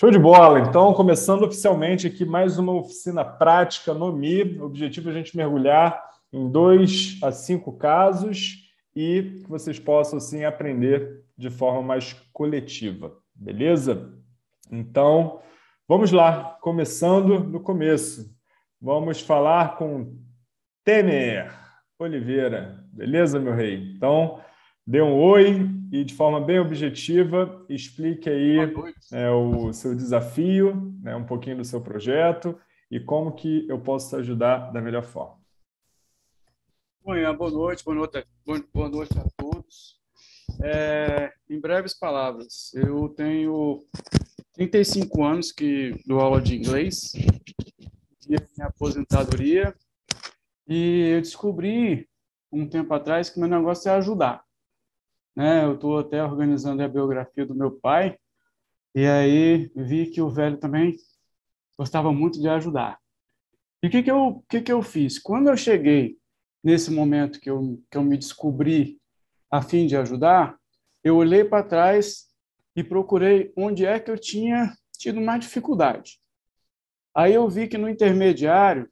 Show de bola! Então, começando oficialmente aqui mais uma oficina prática no Mi. O objetivo é a gente mergulhar em dois a cinco casos e que vocês possam, assim, aprender de forma mais coletiva, beleza? Então, vamos lá, começando no começo. Vamos falar com Temer Oliveira, beleza, meu rei? Então, dê um oi e, de forma bem objetiva, explique aí é, o seu desafio, né, um pouquinho do seu projeto e como que eu posso te ajudar da melhor forma. Manhã, boa noite, boa noite, boa noite a todos. É, em breves palavras, eu tenho 35 anos que dou aula de inglês, minha aposentadoria, e eu descobri um tempo atrás que meu negócio é ajudar né? Eu estou até organizando a biografia do meu pai e aí vi que o velho também gostava muito de ajudar. E o que que eu que que eu fiz? Quando eu cheguei nesse momento que eu que eu me descobri a fim de ajudar, eu olhei para trás e procurei onde é que eu tinha tido mais dificuldade. Aí eu vi que no intermediário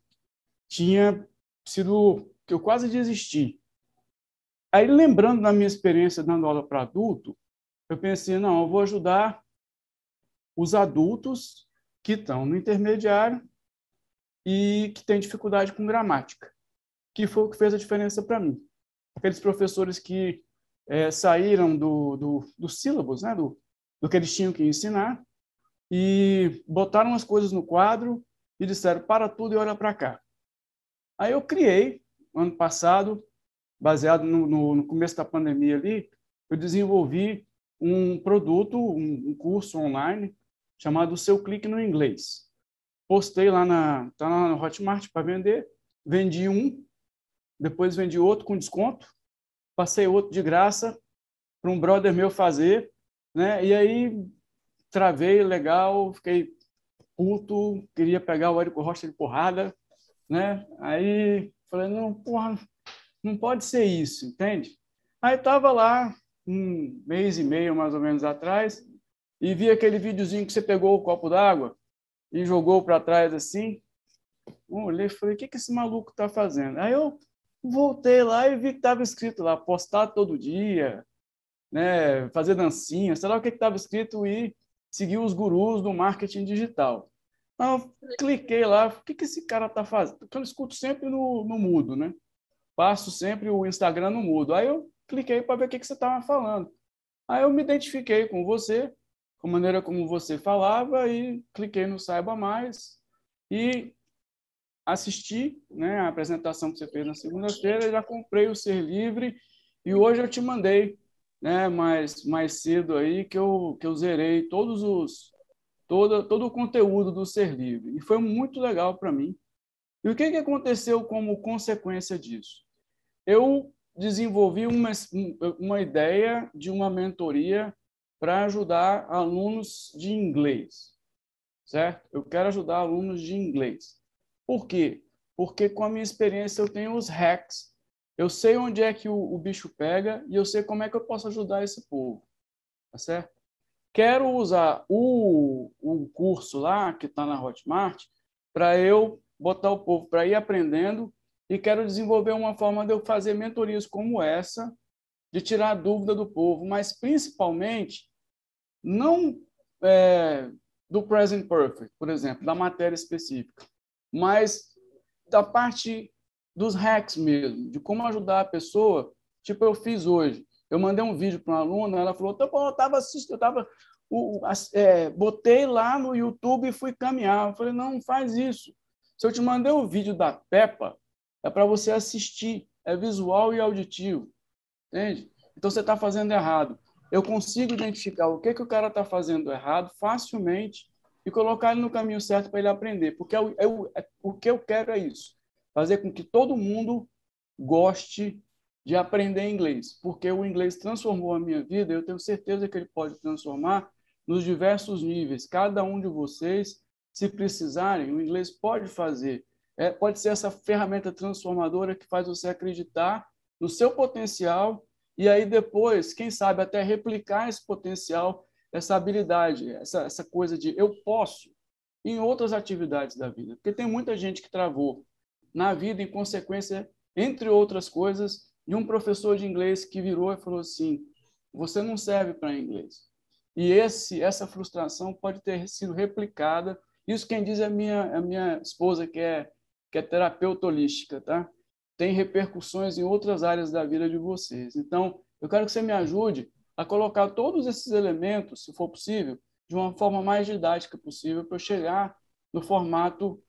tinha sido que eu quase desisti. Aí, lembrando da minha experiência dando aula para adulto, eu pensei, não, eu vou ajudar os adultos que estão no intermediário e que têm dificuldade com gramática, que foi o que fez a diferença para mim. Aqueles professores que é, saíram do, do, né, do, do que eles tinham que ensinar, e botaram as coisas no quadro e disseram, para tudo e olha para cá. Aí eu criei, ano passado, baseado no, no, no começo da pandemia ali, eu desenvolvi um produto, um, um curso online chamado Seu Clique no Inglês. Postei lá na, tá lá no Hotmart para vender, vendi um, depois vendi outro com desconto, passei outro de graça para um brother meu fazer, né? E aí travei legal, fiquei puto, queria pegar o Érico Rocha de porrada, né? Aí falei, não, porra, não pode ser isso, entende? Aí estava lá, um mês e meio mais ou menos atrás, e vi aquele videozinho que você pegou o copo d'água e jogou para trás assim. Olhei e falei, o que, que esse maluco está fazendo? Aí eu voltei lá e vi que estava escrito lá, postar todo dia, né, fazer dancinha, sei lá o que estava escrito e seguir os gurus do marketing digital. Então, eu cliquei lá, o que, que esse cara está fazendo? Porque eu escuto sempre no, no mudo, né? Passo sempre o Instagram no mudo. Aí eu cliquei para ver o que, que você estava falando. Aí eu me identifiquei com você, com a maneira como você falava, e cliquei no Saiba Mais e assisti né, a apresentação que você fez na segunda-feira, já comprei o Ser Livre e hoje eu te mandei né, mais, mais cedo aí que eu, que eu zerei todos os todo, todo o conteúdo do Ser Livre. E foi muito legal para mim. E o que, que aconteceu como consequência disso? Eu desenvolvi uma, uma ideia de uma mentoria para ajudar alunos de inglês, certo? Eu quero ajudar alunos de inglês. Por quê? Porque com a minha experiência eu tenho os hacks, eu sei onde é que o, o bicho pega e eu sei como é que eu posso ajudar esse povo, tá certo? Quero usar o, o curso lá que está na Hotmart para eu botar o povo para ir aprendendo e quero desenvolver uma forma de eu fazer mentorias como essa, de tirar a dúvida do povo, mas principalmente não é, do present perfect, por exemplo, da matéria específica, mas da parte dos hacks mesmo, de como ajudar a pessoa. Tipo, eu fiz hoje. Eu mandei um vídeo para uma aluna, ela falou: eu estava assistindo, eu estava. É, botei lá no YouTube e fui caminhar. Eu falei: não, faz isso. Se eu te mandei o vídeo da Peppa, é para você assistir, é visual e auditivo, entende? Então você está fazendo errado. Eu consigo identificar o que, que o cara está fazendo errado facilmente e colocar ele no caminho certo para ele aprender, porque eu, eu, é, o que eu quero é isso, fazer com que todo mundo goste de aprender inglês, porque o inglês transformou a minha vida, eu tenho certeza que ele pode transformar nos diversos níveis. Cada um de vocês, se precisarem, o inglês pode fazer é, pode ser essa ferramenta transformadora que faz você acreditar no seu potencial e aí depois, quem sabe, até replicar esse potencial essa habilidade, essa, essa coisa de eu posso em outras atividades da vida. Porque tem muita gente que travou na vida em consequência, entre outras coisas, de um professor de inglês que virou e falou assim: você não serve para inglês. E esse, essa frustração pode ter sido replicada. Isso quem diz é a minha, a minha esposa, que é, que é terapeuta holística, tá? Tem repercussões em outras áreas da vida de vocês. Então, eu quero que você me ajude a colocar todos esses elementos, se for possível, de uma forma mais didática possível para eu chegar no formato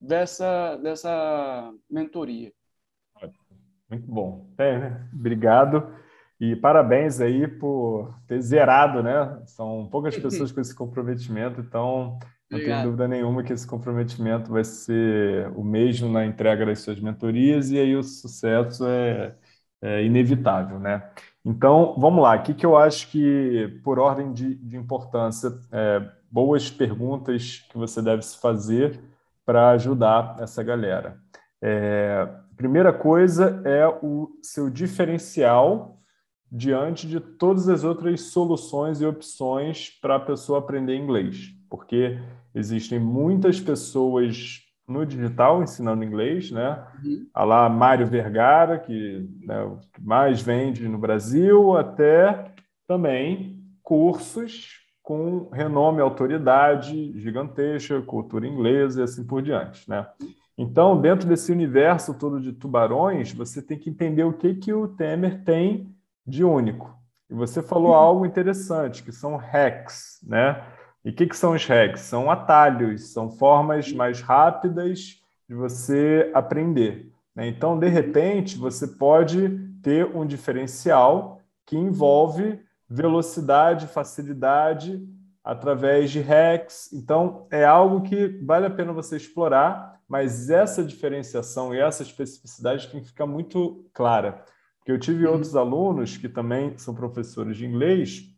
dessa, dessa mentoria. Muito bom. É, obrigado. E parabéns aí por ter zerado, né? São poucas pessoas com esse comprometimento, então não tenho dúvida nenhuma que esse comprometimento vai ser o mesmo na entrega das suas mentorias e aí o sucesso é, é inevitável, né? Então, vamos lá. O que, que eu acho que, por ordem de, de importância, é, boas perguntas que você deve se fazer para ajudar essa galera. É, primeira coisa é o seu diferencial diante de todas as outras soluções e opções para a pessoa aprender inglês, porque existem muitas pessoas no digital ensinando inglês, né? Uhum. A lá Mário Vergara, que, né, mais vende no Brasil, até também cursos com renome e autoridade gigantesca, cultura inglesa e assim por diante, né? Então, dentro desse universo todo de tubarões, você tem que entender o que, que o Temer tem de único. E você falou uhum. algo interessante, que são hacks, né? E o que, que são os hacks? São atalhos, são formas mais rápidas de você aprender. Né? Então, de repente, você pode ter um diferencial que envolve velocidade, facilidade através de hacks. Então, é algo que vale a pena você explorar, mas essa diferenciação e essa especificidade tem que ficar muito clara. Porque eu tive outros alunos que também são professores de inglês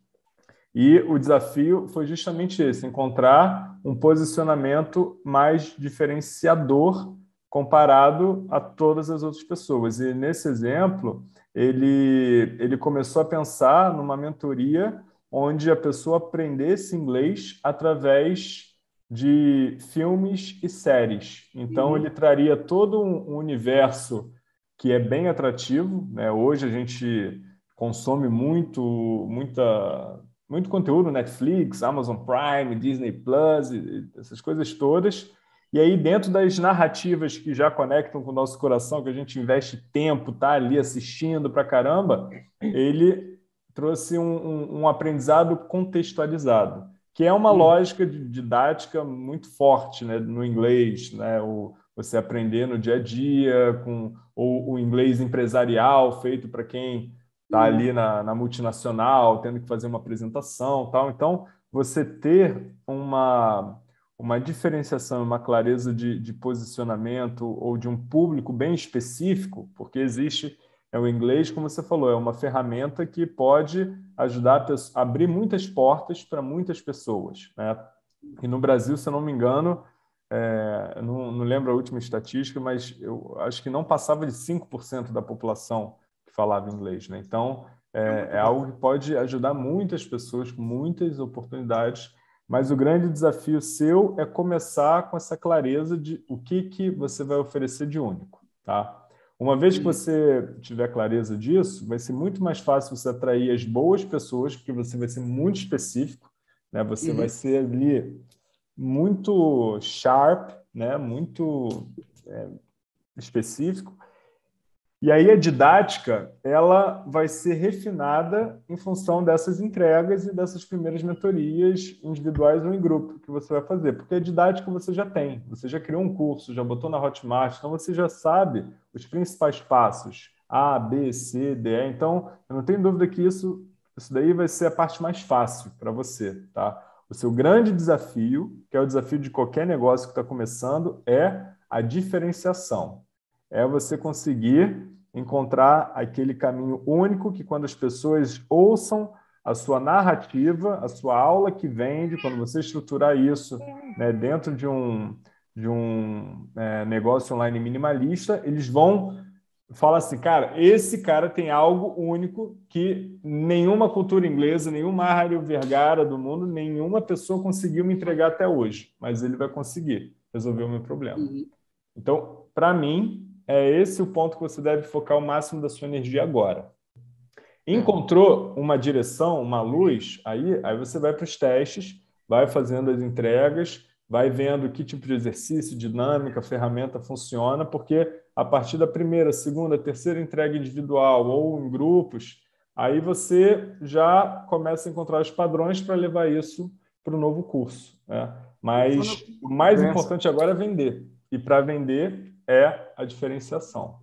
e o desafio foi justamente esse: encontrar um posicionamento mais diferenciador comparado a todas as outras pessoas. E nesse exemplo, ele, ele começou a pensar numa mentoria onde a pessoa aprendesse inglês através de filmes e séries. Então, uhum. ele traria todo um universo que é bem atrativo. Né? Hoje a gente consome muito, muita muito conteúdo, Netflix, Amazon Prime, Disney Plus, essas coisas todas. E aí, dentro das narrativas que já conectam com o nosso coração, que a gente investe tempo, tá ali assistindo para caramba, ele trouxe um, um, um, aprendizado contextualizado, que é uma lógica didática muito forte né, no inglês, né? O, você aprender no dia a dia, com ou o inglês empresarial feito para quem está ali na, na, multinacional, tendo que fazer uma apresentação tal. Então, você ter uma, uma diferenciação, uma clareza de, de posicionamento ou de um público bem específico, porque existe é o inglês, como você falou, é uma ferramenta que pode ajudar a, abrir muitas portas para muitas pessoas. Né? E no Brasil, se eu não me engano, é, não, não lembro a última estatística, mas eu acho que não passava de 5% da população falava inglês. Né? Então, é, é algo que pode ajudar muitas pessoas com muitas oportunidades, mas o grande desafio seu é começar com essa clareza de o que, que você vai oferecer de único. Tá? Uma vez que você tiver clareza disso, vai ser muito mais fácil você atrair as boas pessoas, porque você vai ser muito específico, né? Você uhum. vai ser ali muito sharp, né? Muito é, específico, e aí a didática, ela vai ser refinada em função dessas entregas e dessas primeiras mentorias individuais ou em grupo que você vai fazer, porque a didática você já tem, você já criou um curso, já botou na Hotmart, então você já sabe os principais passos, A, B, C, D, E. Então, eu não tenho dúvida que isso, isso daí vai ser a parte mais fácil para você, tá? O seu grande desafio, que é o desafio de qualquer negócio que está começando, é a diferenciação é você conseguir encontrar aquele caminho único que, quando as pessoas ouçam a sua narrativa, a sua aula que vende, quando você estruturar isso né, dentro de um, de um é, negócio online minimalista, eles vão fala assim, cara, esse cara tem algo único que nenhuma cultura inglesa, nenhuma Mário Vergara do mundo, nenhuma pessoa conseguiu me entregar até hoje, mas ele vai conseguir resolver o meu problema. Uhum. Então, para mim, é esse o ponto que você deve focar o máximo da sua energia agora. Encontrou uma direção, uma luz, aí, aí você vai para os testes, vai fazendo as entregas, vai vendo que tipo de exercício, dinâmica, ferramenta funciona, porque a partir da primeira, segunda, terceira entrega individual ou em grupos, aí você já começa a encontrar os padrões para levar isso para o novo curso. Né? Mas o mais importante agora é vender. E para vender é a diferenciação.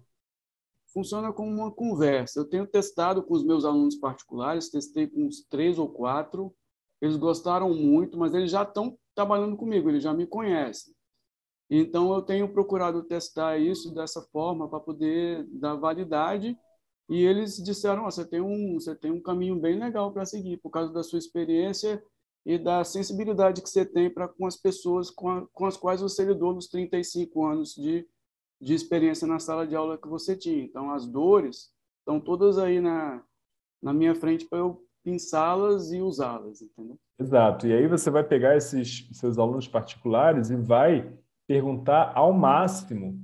Funciona como uma conversa. Eu tenho testado com os meus alunos particulares, testei com uns três ou quatro, eles gostaram muito, mas eles já estão trabalhando comigo, eles já me conhecem. Então, eu tenho procurado testar isso dessa forma para poder dar validade. E eles disseram: oh, você, tem um, você tem um caminho bem legal para seguir, por causa da sua experiência e da sensibilidade que você tem para com as pessoas com, a, com as quais você lidou nos 35 anos de, de experiência na sala de aula que você tinha. Então, as dores estão todas aí na, na minha frente para eu pensá-las e usá-las, entendeu? Exato. E aí você vai pegar esses seus alunos particulares e vai perguntar ao máximo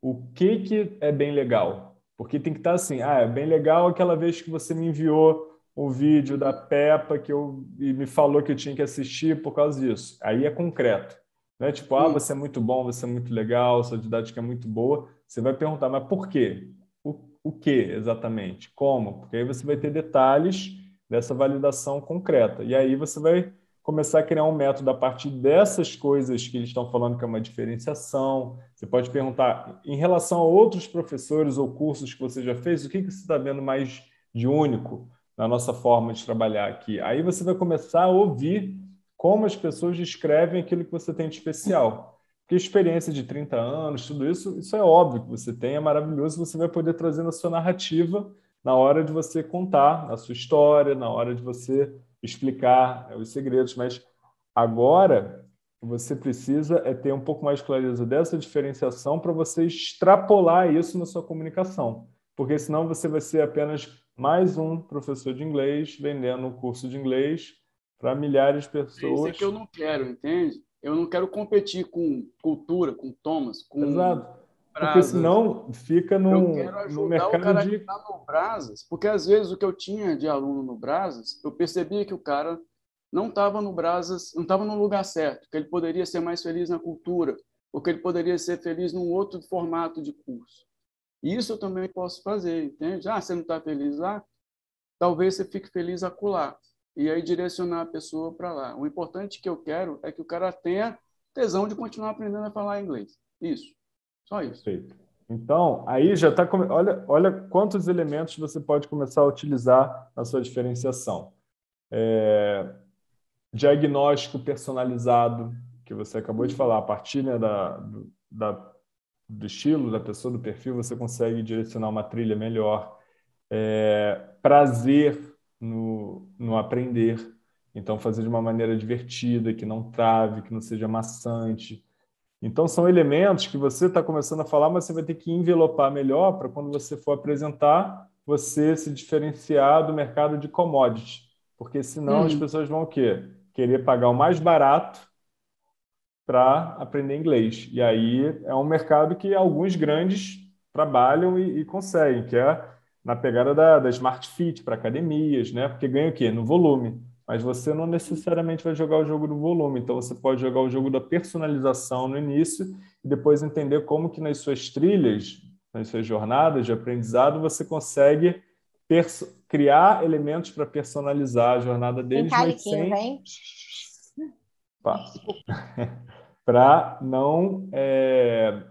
o que que é bem legal. Porque tem que estar assim, ah, é bem legal aquela vez que você me enviou o vídeo da Peppa que eu e me falou que eu tinha que assistir por causa disso. Aí é concreto. Não é tipo, ah, você é muito bom, você é muito legal, sua didática é muito boa. Você vai perguntar, mas por quê? O, o que exatamente? Como? Porque aí você vai ter detalhes dessa validação concreta. E aí você vai começar a criar um método a partir dessas coisas que eles estão falando que é uma diferenciação. Você pode perguntar, em relação a outros professores ou cursos que você já fez, o que, que você está vendo mais de único na nossa forma de trabalhar aqui? Aí você vai começar a ouvir como as pessoas descrevem aquilo que você tem de especial. Porque experiência de 30 anos, tudo isso, isso é óbvio que você tem, é maravilhoso, você vai poder trazer na sua narrativa na hora de você contar a sua história, na hora de você explicar os segredos, mas agora você precisa é ter um pouco mais de clareza dessa diferenciação para você extrapolar isso na sua comunicação, porque senão você vai ser apenas mais um professor de inglês vendendo um curso de inglês para milhares de pessoas. Isso é que eu não quero, entende? Eu não quero competir com cultura, com Thomas, com Exato. Porque senão fica no, no mercado o cara de... que tá no Brasas, porque às vezes o que eu tinha de aluno no Brasas, eu percebia que o cara não estava no Brasas, não estava no lugar certo, que ele poderia ser mais feliz na cultura, ou que ele poderia ser feliz num outro formato de curso. Isso eu também posso fazer, entende? Ah, você não está feliz lá? Talvez você fique feliz acolá. E aí direcionar a pessoa para lá. O importante que eu quero é que o cara tenha tesão de continuar aprendendo a falar inglês. Isso. Só isso. Perfeito. Então, aí já está. Olha, olha quantos elementos você pode começar a utilizar na sua diferenciação. É... Diagnóstico personalizado, que você acabou de falar, a partir né, da, do, da, do estilo da pessoa, do perfil, você consegue direcionar uma trilha melhor. É... Prazer no, no aprender. Então, fazer de uma maneira divertida, que não trave, que não seja maçante então, são elementos que você está começando a falar, mas você vai ter que envelopar melhor para quando você for apresentar, você se diferenciar do mercado de commodity. Porque senão hum. as pessoas vão o quê? Querer pagar o mais barato para aprender inglês. E aí é um mercado que alguns grandes trabalham e, e conseguem, que é na pegada da, da Smart Fit para academias, né? Porque ganha o quê? No volume mas você não necessariamente vai jogar o jogo do volume. Então você pode jogar o jogo da personalização no início e depois entender como que nas suas trilhas, nas suas jornadas de aprendizado, você consegue criar elementos para personalizar a jornada deles, mas sem para não é,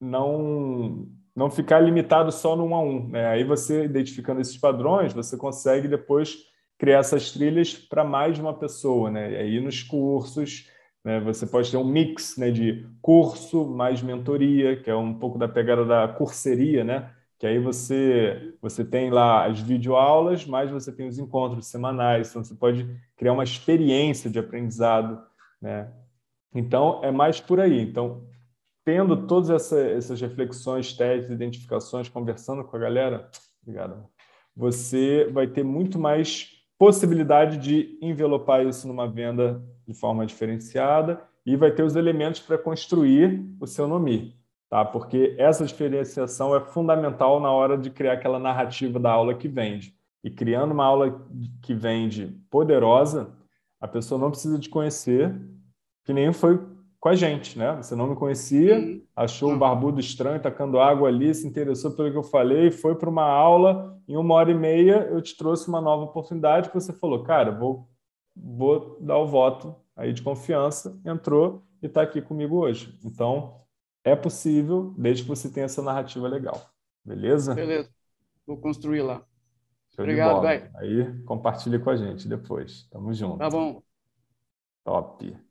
não não ficar limitado só no um a um. Né? Aí você identificando esses padrões, você consegue depois criar essas trilhas para mais de uma pessoa, né? E aí nos cursos, né, você pode ter um mix, né, de curso mais mentoria, que é um pouco da pegada da curseria, né? Que aí você você tem lá as videoaulas, mas você tem os encontros semanais, então você pode criar uma experiência de aprendizado, né? Então é mais por aí. Então tendo todas essa, essas reflexões, testes, identificações, conversando com a galera, obrigado, você vai ter muito mais possibilidade de envelopar isso numa venda de forma diferenciada e vai ter os elementos para construir o seu nome, tá? Porque essa diferenciação é fundamental na hora de criar aquela narrativa da aula que vende. E criando uma aula que vende poderosa, a pessoa não precisa de conhecer, que nem foi com a gente, né? Você não me conhecia, uhum. achou o barbudo estranho, tacando água ali, se interessou pelo que eu falei, foi para uma aula, em uma hora e meia eu te trouxe uma nova oportunidade que você falou, cara, vou, vou dar o voto aí de confiança, entrou e está aqui comigo hoje. Então, é possível, desde que você tenha essa narrativa legal. Beleza? Beleza. Vou construir lá. Show Obrigado, vai. Aí, compartilhe com a gente depois. Tamo junto. Tá bom. Top.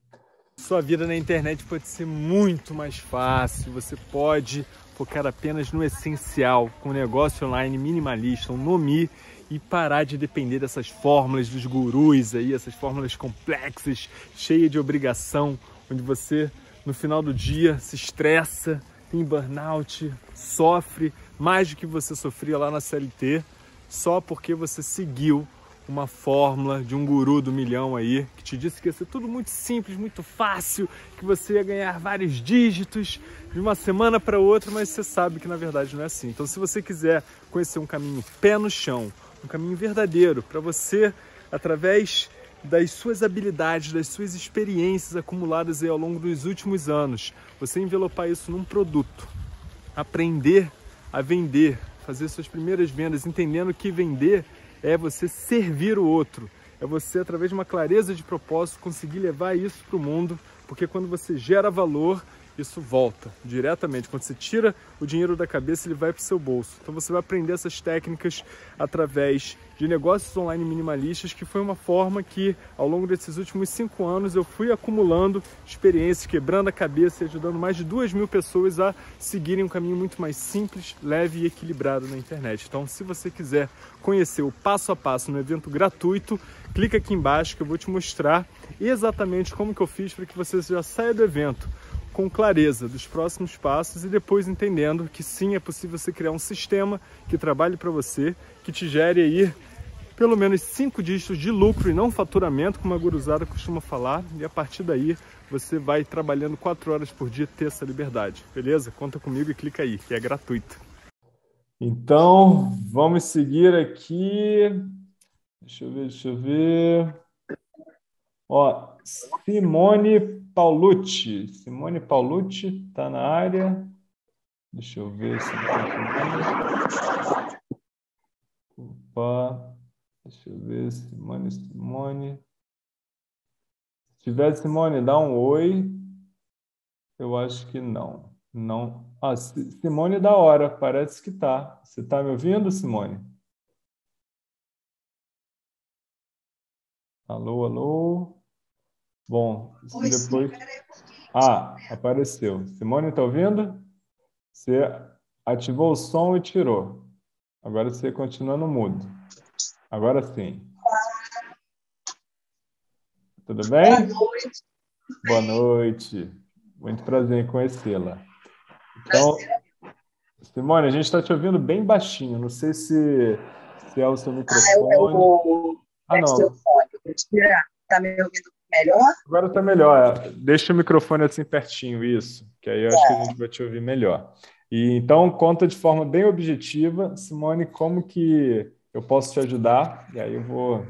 Sua vida na internet pode ser muito mais fácil. Você pode focar apenas no essencial, com um negócio online minimalista, um Nomi, e parar de depender dessas fórmulas dos gurus aí, essas fórmulas complexas, cheias de obrigação, onde você no final do dia se estressa, tem burnout, sofre mais do que você sofria lá na CLT, só porque você seguiu uma fórmula de um guru do milhão aí que te disse que ia ser tudo muito simples, muito fácil, que você ia ganhar vários dígitos de uma semana para outra, mas você sabe que na verdade não é assim. Então, se você quiser conhecer um caminho pé no chão, um caminho verdadeiro para você, através das suas habilidades, das suas experiências acumuladas aí ao longo dos últimos anos, você envelopar isso num produto, aprender a vender, fazer suas primeiras vendas, entendendo que vender é você servir o outro, é você, através de uma clareza de propósito, conseguir levar isso para o mundo, porque quando você gera valor, isso volta diretamente. Quando você tira o dinheiro da cabeça, ele vai para o seu bolso. Então você vai aprender essas técnicas através de negócios online minimalistas, que foi uma forma que, ao longo desses últimos cinco anos, eu fui acumulando experiências, quebrando a cabeça e ajudando mais de duas mil pessoas a seguirem um caminho muito mais simples, leve e equilibrado na internet. Então, se você quiser conhecer o passo a passo no evento gratuito, clica aqui embaixo que eu vou te mostrar exatamente como que eu fiz para que você já saia do evento com clareza dos próximos passos e depois entendendo que sim, é possível você criar um sistema que trabalhe para você, que te gere aí pelo menos cinco dígitos de lucro e não faturamento, como a guruzada costuma falar, e a partir daí você vai trabalhando quatro horas por dia ter essa liberdade, beleza? Conta comigo e clica aí, que é gratuito. Então, vamos seguir aqui. Deixa eu ver, deixa eu ver. Ó, Simone Paulucci. Simone Paulucci está na área. Deixa eu ver se Opa. Deixa eu ver, Simone, Simone. Se tiver Simone, dá um oi. Eu acho que não. Não. Ah, Simone da hora, parece que tá. Você está me ouvindo, Simone? Alô, alô. Bom, Oi, depois. Ah, apareceu. Simone, está ouvindo? Você ativou o som e tirou. Agora você continua no mudo. Agora sim. Tudo bem? Boa noite. Boa noite. Muito prazer em conhecê-la. Então, Simone, a gente está te ouvindo bem baixinho. Não sei se, se é o seu microfone. Ah, eu, eu, ah não. Está me ouvindo melhor? Agora está melhor. É. Deixa o microfone assim pertinho, isso. Que aí eu acho que a gente vai te ouvir melhor. E então conta de forma bem objetiva, Simone, como que eu posso te ajudar? E aí eu vou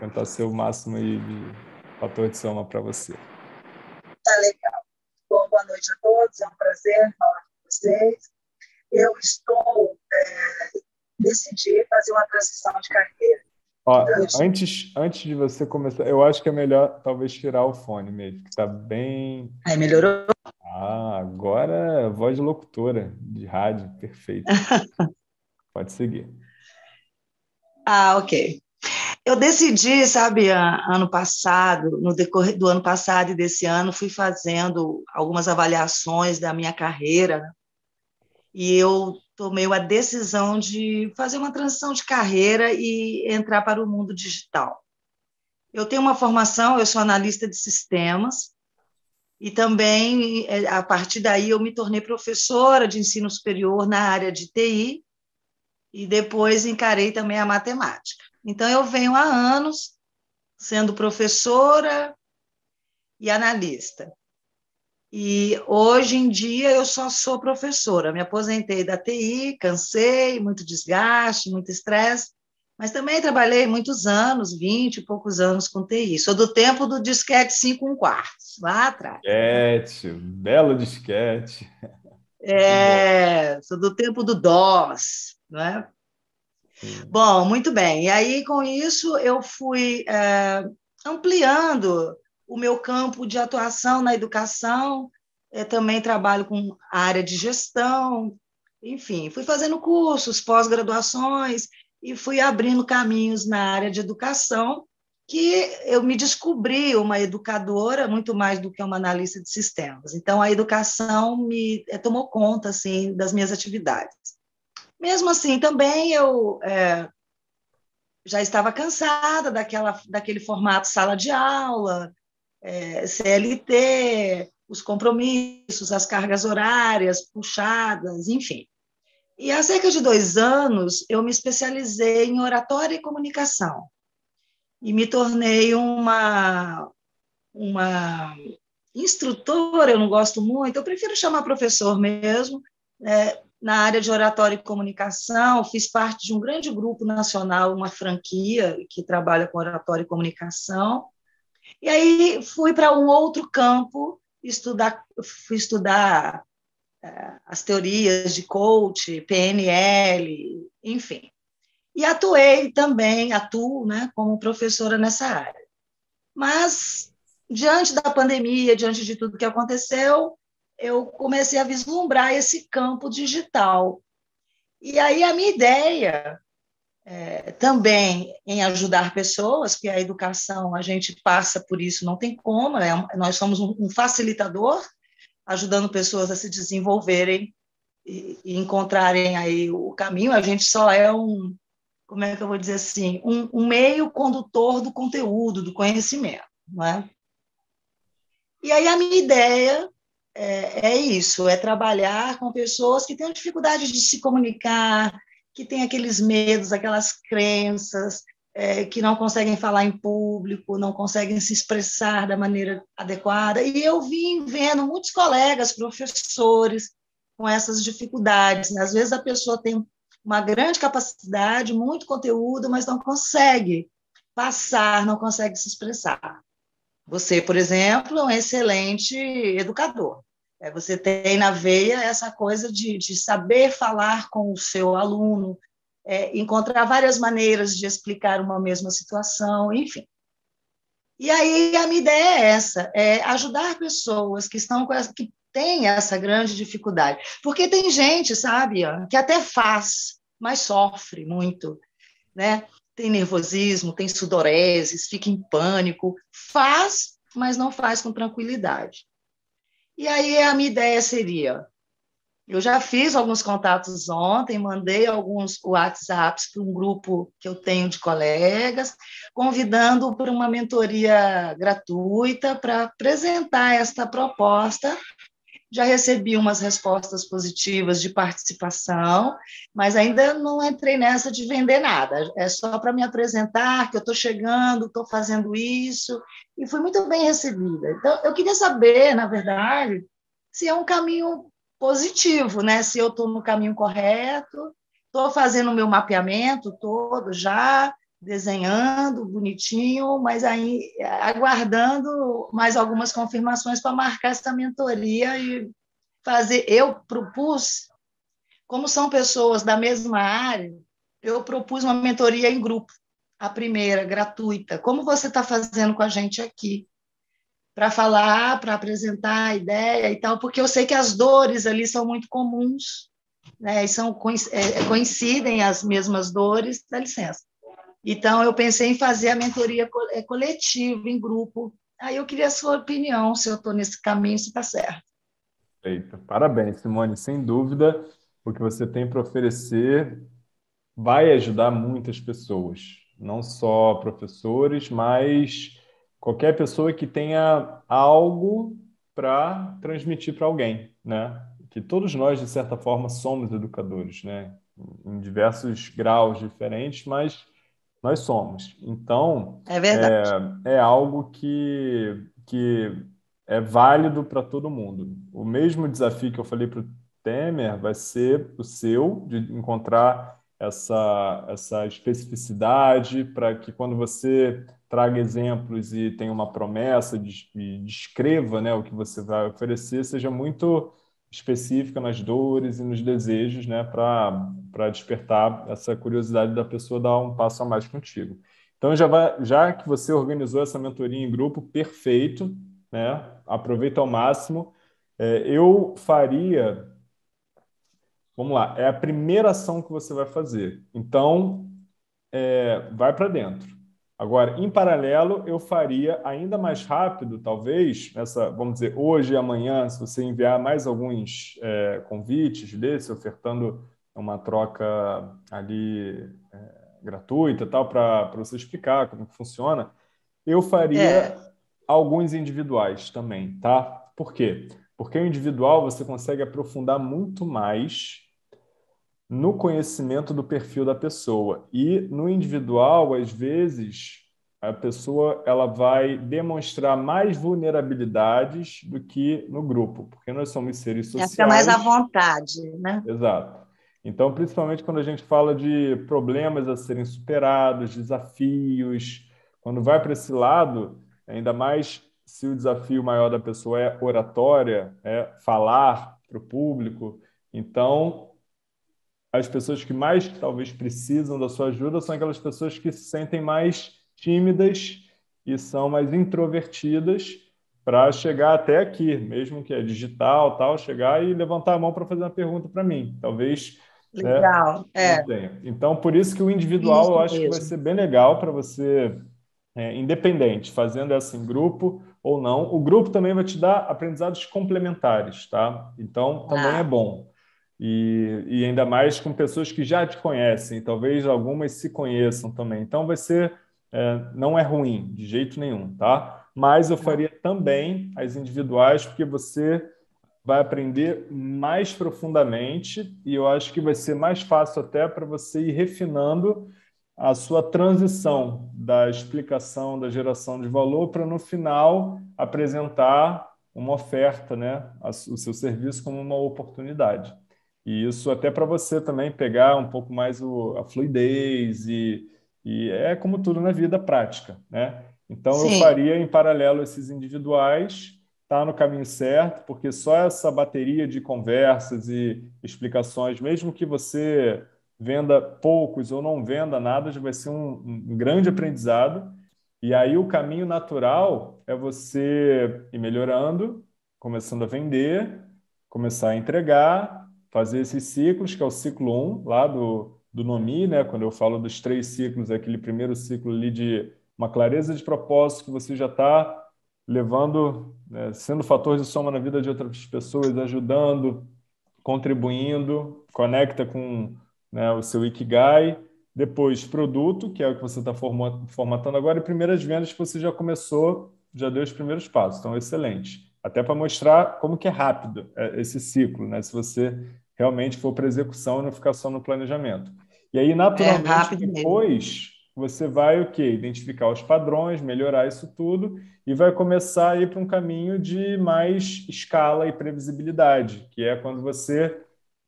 tentar ser o máximo de fator de soma para você. Tá legal. Bom, boa noite a todos. É um prazer falar com vocês. Eu estou é, decidi fazer uma transição de carreira. Ó, antes, antes de você começar, eu acho que é melhor talvez tirar o fone mesmo, que está bem. Aí melhorou? Ah, agora voz de locutora de rádio, perfeito. Pode seguir. Ah, ok. Eu decidi, sabe, ano passado, no decorrer do ano passado e desse ano, fui fazendo algumas avaliações da minha carreira né? e eu tomei a decisão de fazer uma transição de carreira e entrar para o mundo digital. Eu tenho uma formação, eu sou analista de sistemas, E também, é, a partir daí, eu me tornei professora de ensino superior na área de TI, e depois encarei também a matemática. Então, eu venho há anos sendo professora e analista. E hoje em dia eu só sou professora. Me aposentei da TI, cansei, muito desgaste, muito estresse, mas também trabalhei muitos anos, 20 e poucos anos com TI. Sou do tempo do disquete 5 um quartos, lá atrás. Disquete, belo disquete. É, sou do tempo do DOS, não é? Bom, muito bem. E aí, com isso, eu fui é, ampliando o meu campo de atuação na educação. Eu também trabalho com a área de gestão, enfim, fui fazendo cursos, pós-graduações e fui abrindo caminhos na área de educação, que eu me descobri uma educadora muito mais do que uma analista de sistemas. Então, a educação me eh, tomou conta assim das minhas atividades. Mesmo assim, também eu é, já estava cansada daquela, daquele formato sala de aula, é, CLT, os compromissos, as cargas horárias puxadas, enfim. E há cerca de dois anos, eu me especializei em oratória e comunicação. E me tornei uma, uma instrutora, eu não gosto muito, eu prefiro chamar professor mesmo, é, na área de oratória e comunicação, fiz parte de um grande grupo nacional, uma franquia que trabalha com oratória e comunicação. E aí fui para um outro campo, estudar, fui estudar as teorias de coach, PNL, enfim. E atuei também, atuo né, como professora nessa área. Mas, diante da pandemia, diante de tudo que aconteceu, eu comecei a vislumbrar esse campo digital. E aí a minha ideia é, também em ajudar pessoas, que a educação, a gente passa por isso, não tem como, né? nós somos um facilitador ajudando pessoas a se desenvolverem e, e, encontrarem aí o caminho. A gente só é um, como é que eu vou dizer assim, um, um meio condutor do conteúdo, do conhecimento, não é? E aí a minha ideia é, é isso, é trabalhar com pessoas que têm dificuldade de se comunicar, que têm aqueles medos, aquelas crenças, é, que não conseguem falar em público, não conseguem se expressar da maneira adequada. E eu vim vendo muitos colegas, professores, com essas dificuldades. Né? Às vezes a pessoa tem uma grande capacidade, muito conteúdo, mas não consegue passar, não consegue se expressar. Você, por exemplo, é um excelente educador. É, você tem na veia essa coisa de, de saber falar com o seu aluno, é, encontrar várias maneiras de explicar uma mesma situação, enfim. E aí a minha ideia é essa, é ajudar pessoas que estão essa, que têm essa grande dificuldade, porque tem gente, sabe, que até faz, mas sofre muito, né? Tem nervosismo, tem sudoreses, fica em pânico, faz, mas não faz com tranquilidade. E aí a minha ideia seria eu já fiz alguns contatos ontem, mandei alguns WhatsApps para um grupo que eu tenho de colegas, convidando para uma mentoria gratuita para apresentar esta proposta. Já recebi umas respostas positivas de participação, mas ainda não entrei nessa de vender nada. É só para me apresentar que eu estou chegando, estou fazendo isso, e fui muito bem recebida. Então, eu queria saber, na verdade, se é um caminho positivo, né? Se eu estou no caminho correto, estou fazendo o meu mapeamento todo já, desenhando bonitinho, mas aí aguardando mais algumas confirmações para marcar essa mentoria e fazer. Eu propus, como são pessoas da mesma área, eu propus uma mentoria em grupo, a primeira, gratuita. Como você está fazendo com a gente aqui? para falar, para apresentar a ideia e tal, porque eu sei que as dores ali são muito comuns, né? E são é, coincidem as mesmas dores, dá licença. Então eu pensei em fazer a mentoria é, coletiva em grupo. Aí eu queria a sua opinião, se eu estou nesse caminho, se está certo. Perfeito. Parabéns, Simone. Sem dúvida, o que você tem para oferecer vai ajudar muitas pessoas, não só professores, mas qualquer pessoa que tenha algo para transmitir para alguém, né? Que todos nós, de certa forma, somos educadores, né? Em diversos graus diferentes, mas nós somos. Então, é, verdade. é, é algo que, que é válido para todo mundo. O mesmo desafio que eu falei para o Temer vai ser o seu, de encontrar essa, essa especificidade para que quando você traga exemplos e tenha uma promessa e descreva né, o que você vai oferecer, seja muito específica nas dores e nos desejos, né, para despertar essa curiosidade da pessoa dar um passo a mais contigo. Então, já, vai, já que você organizou essa mentoria em grupo, perfeito, né, aproveita ao máximo. É, eu faria. Vamos lá, é a primeira ação que você vai fazer. Então, é, vai para dentro. Agora, em paralelo, eu faria ainda mais rápido, talvez, nessa, vamos dizer, hoje e amanhã, se você enviar mais alguns é, convites desse, ofertando uma troca ali é, gratuita, tal, para você explicar como que funciona, eu faria é. alguns individuais também, tá? Por quê? Porque o individual você consegue aprofundar muito mais no conhecimento do perfil da pessoa. E no individual, às vezes, a pessoa ela vai demonstrar mais vulnerabilidades do que no grupo, porque nós somos seres sociais. Fica mais à vontade, né? Exato. Então, principalmente quando a gente fala de problemas a serem superados, desafios, quando vai para esse lado, ainda mais se o desafio maior da pessoa é oratória, é falar para o público, então as pessoas que mais talvez precisam da sua ajuda são aquelas pessoas que se sentem mais tímidas e são mais introvertidas para chegar até aqui, mesmo que é digital, tal, chegar e levantar a mão para fazer uma pergunta para mim. Talvez né, legal, né, é. Então, por isso que o individual isso eu acho mesmo. que vai ser bem legal para você, é, independente, fazendo essa em grupo ou não. O grupo também vai te dar aprendizados complementares, tá? Então, também ah. é bom. E, e, ainda mais com pessoas que já te conhecem, talvez algumas se conheçam também. Então vai ser, é, não é ruim de jeito nenhum, tá? Mas eu faria também as individuais, porque você vai aprender mais profundamente e eu acho que vai ser mais fácil até para você ir refinando a sua transição da explicação da geração de valor para no final apresentar uma oferta, né, o seu serviço como uma oportunidade. E isso até para você também pegar um pouco mais o, a fluidez e, e é como tudo na vida prática, né? Então Sim. eu faria em paralelo esses individuais, tá no caminho certo, porque só essa bateria de conversas e explicações, mesmo que você venda poucos ou não venda nada, já vai ser um, um grande aprendizado. E aí o caminho natural é você ir melhorando, começando a vender, começar a entregar fazer esses ciclos, que é o ciclo 1 lá do, do Nomi, né? quando eu falo dos três ciclos, é aquele primeiro ciclo ali de uma clareza de propósito que você já está levando, né? sendo fator de soma na vida de outras pessoas, ajudando, contribuindo, conecta com né, o seu Ikigai. Depois, produto, que é o que você está formatando agora, e primeiras vendas que você já começou, já deu os primeiros passos. Então, excelente. Até para mostrar como que é rápido é, esse ciclo, né? Se você realmente for para execução e não ficar só no planejamento. E aí, naturalmente, é depois você vai o quê? Identificar os padrões, melhorar isso tudo e vai começar a ir para um caminho de mais escala e previsibilidade, que é quando você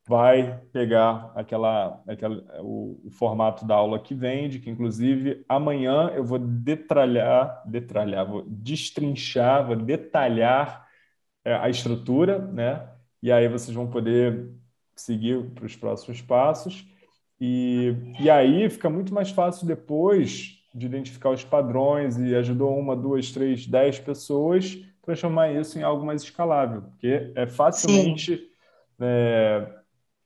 vai pegar aquela, aquela o, o, formato da aula que vende, que inclusive amanhã eu vou detalhar, detalhar, vou destrinchar, vou detalhar é, a estrutura, né? E aí vocês vão poder seguir para os próximos passos. E, e aí fica muito mais fácil depois de identificar os padrões e ajudou uma, duas, três, dez pessoas, transformar isso em algo mais escalável, porque é facilmente é,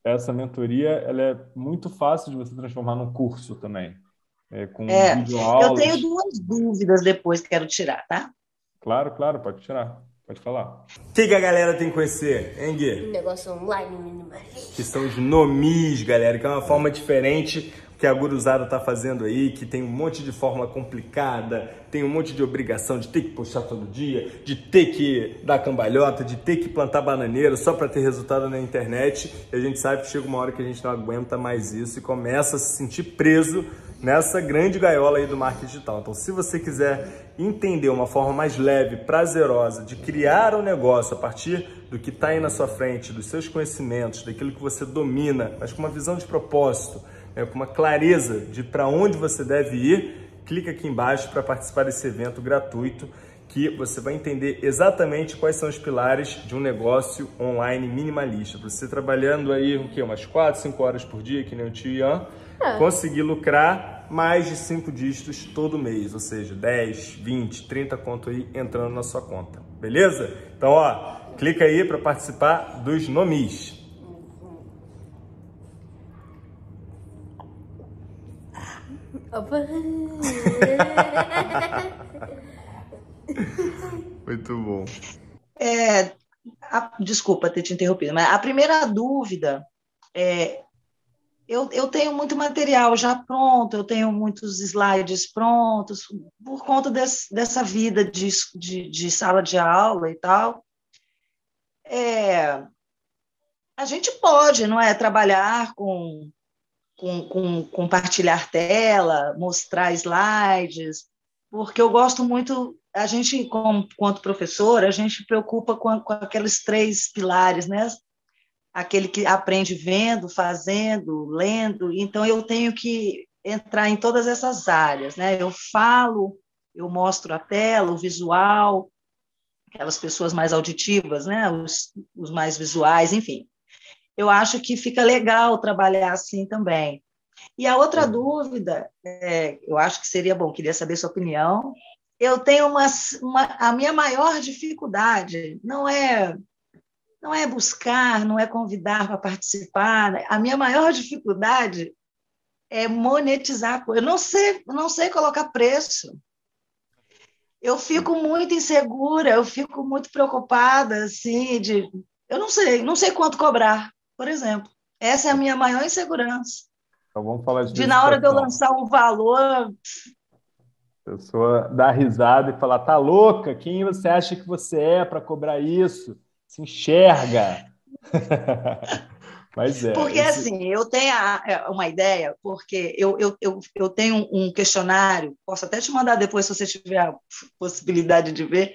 essa mentoria ela é muito fácil de você transformar num curso também. É, com é, Eu tenho duas dúvidas depois que quero tirar, tá? Claro, claro, pode tirar. Pode falar. O que, que, a galera tem que conhecer, hein, Gui? Um negócio online minimalista. Que são os nomis, galera, que é uma forma diferente, que a guruzada está fazendo aí, que tem um monte de fórmula complicada, tem um monte de obrigação de ter que puxar todo dia, de ter que dar cambalhota, de ter que plantar bananeira só para ter resultado na internet. E a gente sabe que chega uma hora que a gente não aguenta mais isso e começa a se sentir preso nessa grande gaiola aí do marketing digital. Então, se você quiser entender uma forma mais leve, prazerosa de criar um negócio a partir do que está aí na sua frente, dos seus conhecimentos, daquilo que você domina, mas com uma visão de propósito, né, com uma clareza de para onde você deve ir, clica aqui embaixo para participar desse evento gratuito que você vai entender exatamente quais são os pilares de um negócio online minimalista. Você trabalhando aí o quê? umas 4, 5 horas por dia, que nem o tio Ian, é. conseguir lucrar mais de 5 dígitos todo mês, ou seja, 10, 20, 30 conto aí entrando na sua conta. Beleza? Então, ó, clica aí para participar dos nomis. Muito bom. É, a, desculpa ter te interrompido, mas a primeira dúvida é. Eu, eu tenho muito material já pronto, eu tenho muitos slides prontos, por conta desse, dessa vida de, de, de sala de aula e tal. É, a gente pode, não é, trabalhar com, com, com compartilhar tela, mostrar slides, porque eu gosto muito, a gente, como, quanto professor, a gente preocupa com, com aqueles três pilares, né? Aquele que aprende vendo, fazendo, lendo, então eu tenho que entrar em todas essas áreas, né? Eu falo, eu mostro a tela, o visual, aquelas pessoas mais auditivas, né? Os, os mais visuais, enfim. Eu acho que fica legal trabalhar assim também. E a outra dúvida, é, eu acho que seria bom, queria saber sua opinião. Eu tenho uma, uma, a minha maior dificuldade não é não é buscar, não é convidar para participar. Né? A minha maior dificuldade é monetizar. Eu não sei, não sei colocar preço. Eu fico muito insegura, eu fico muito preocupada, assim, de eu não sei, não sei quanto cobrar, por exemplo. Essa é a minha maior insegurança. Então vamos falar de. De na hora de eu lançar um valor. A pessoa dá risada e fala: tá louca? Quem você acha que você é para cobrar isso? Se enxerga. Mas é. Porque esse... assim, eu tenho é, uma ideia, porque eu, eu, eu, eu tenho um questionário, posso até te mandar depois se você tiver a possibilidade de ver,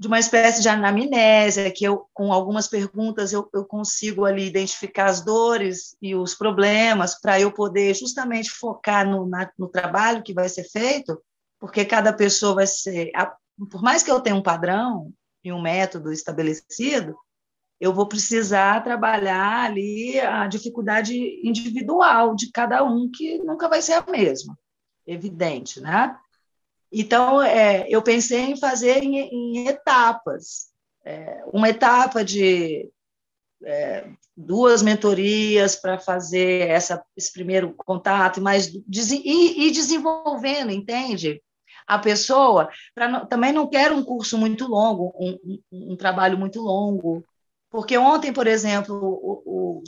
de uma espécie de anamnésia, que eu, com algumas perguntas, eu, eu consigo ali identificar as dores e os problemas para eu poder justamente focar no, na, no trabalho que vai ser feito, porque cada pessoa vai ser, por mais que eu tenha um padrão e um método estabelecido, eu vou precisar trabalhar ali a dificuldade individual de cada um, que nunca vai ser a mesma, evidente, né? Então, é, eu pensei em fazer em, em etapas. É, uma etapa de é, duas mentorias para fazer essa, esse primeiro contato, mas e, e desenvolvendo, entende? A pessoa, pra, também não quero um curso muito longo, um, um, um, trabalho muito longo, porque ontem, por exemplo, o, o,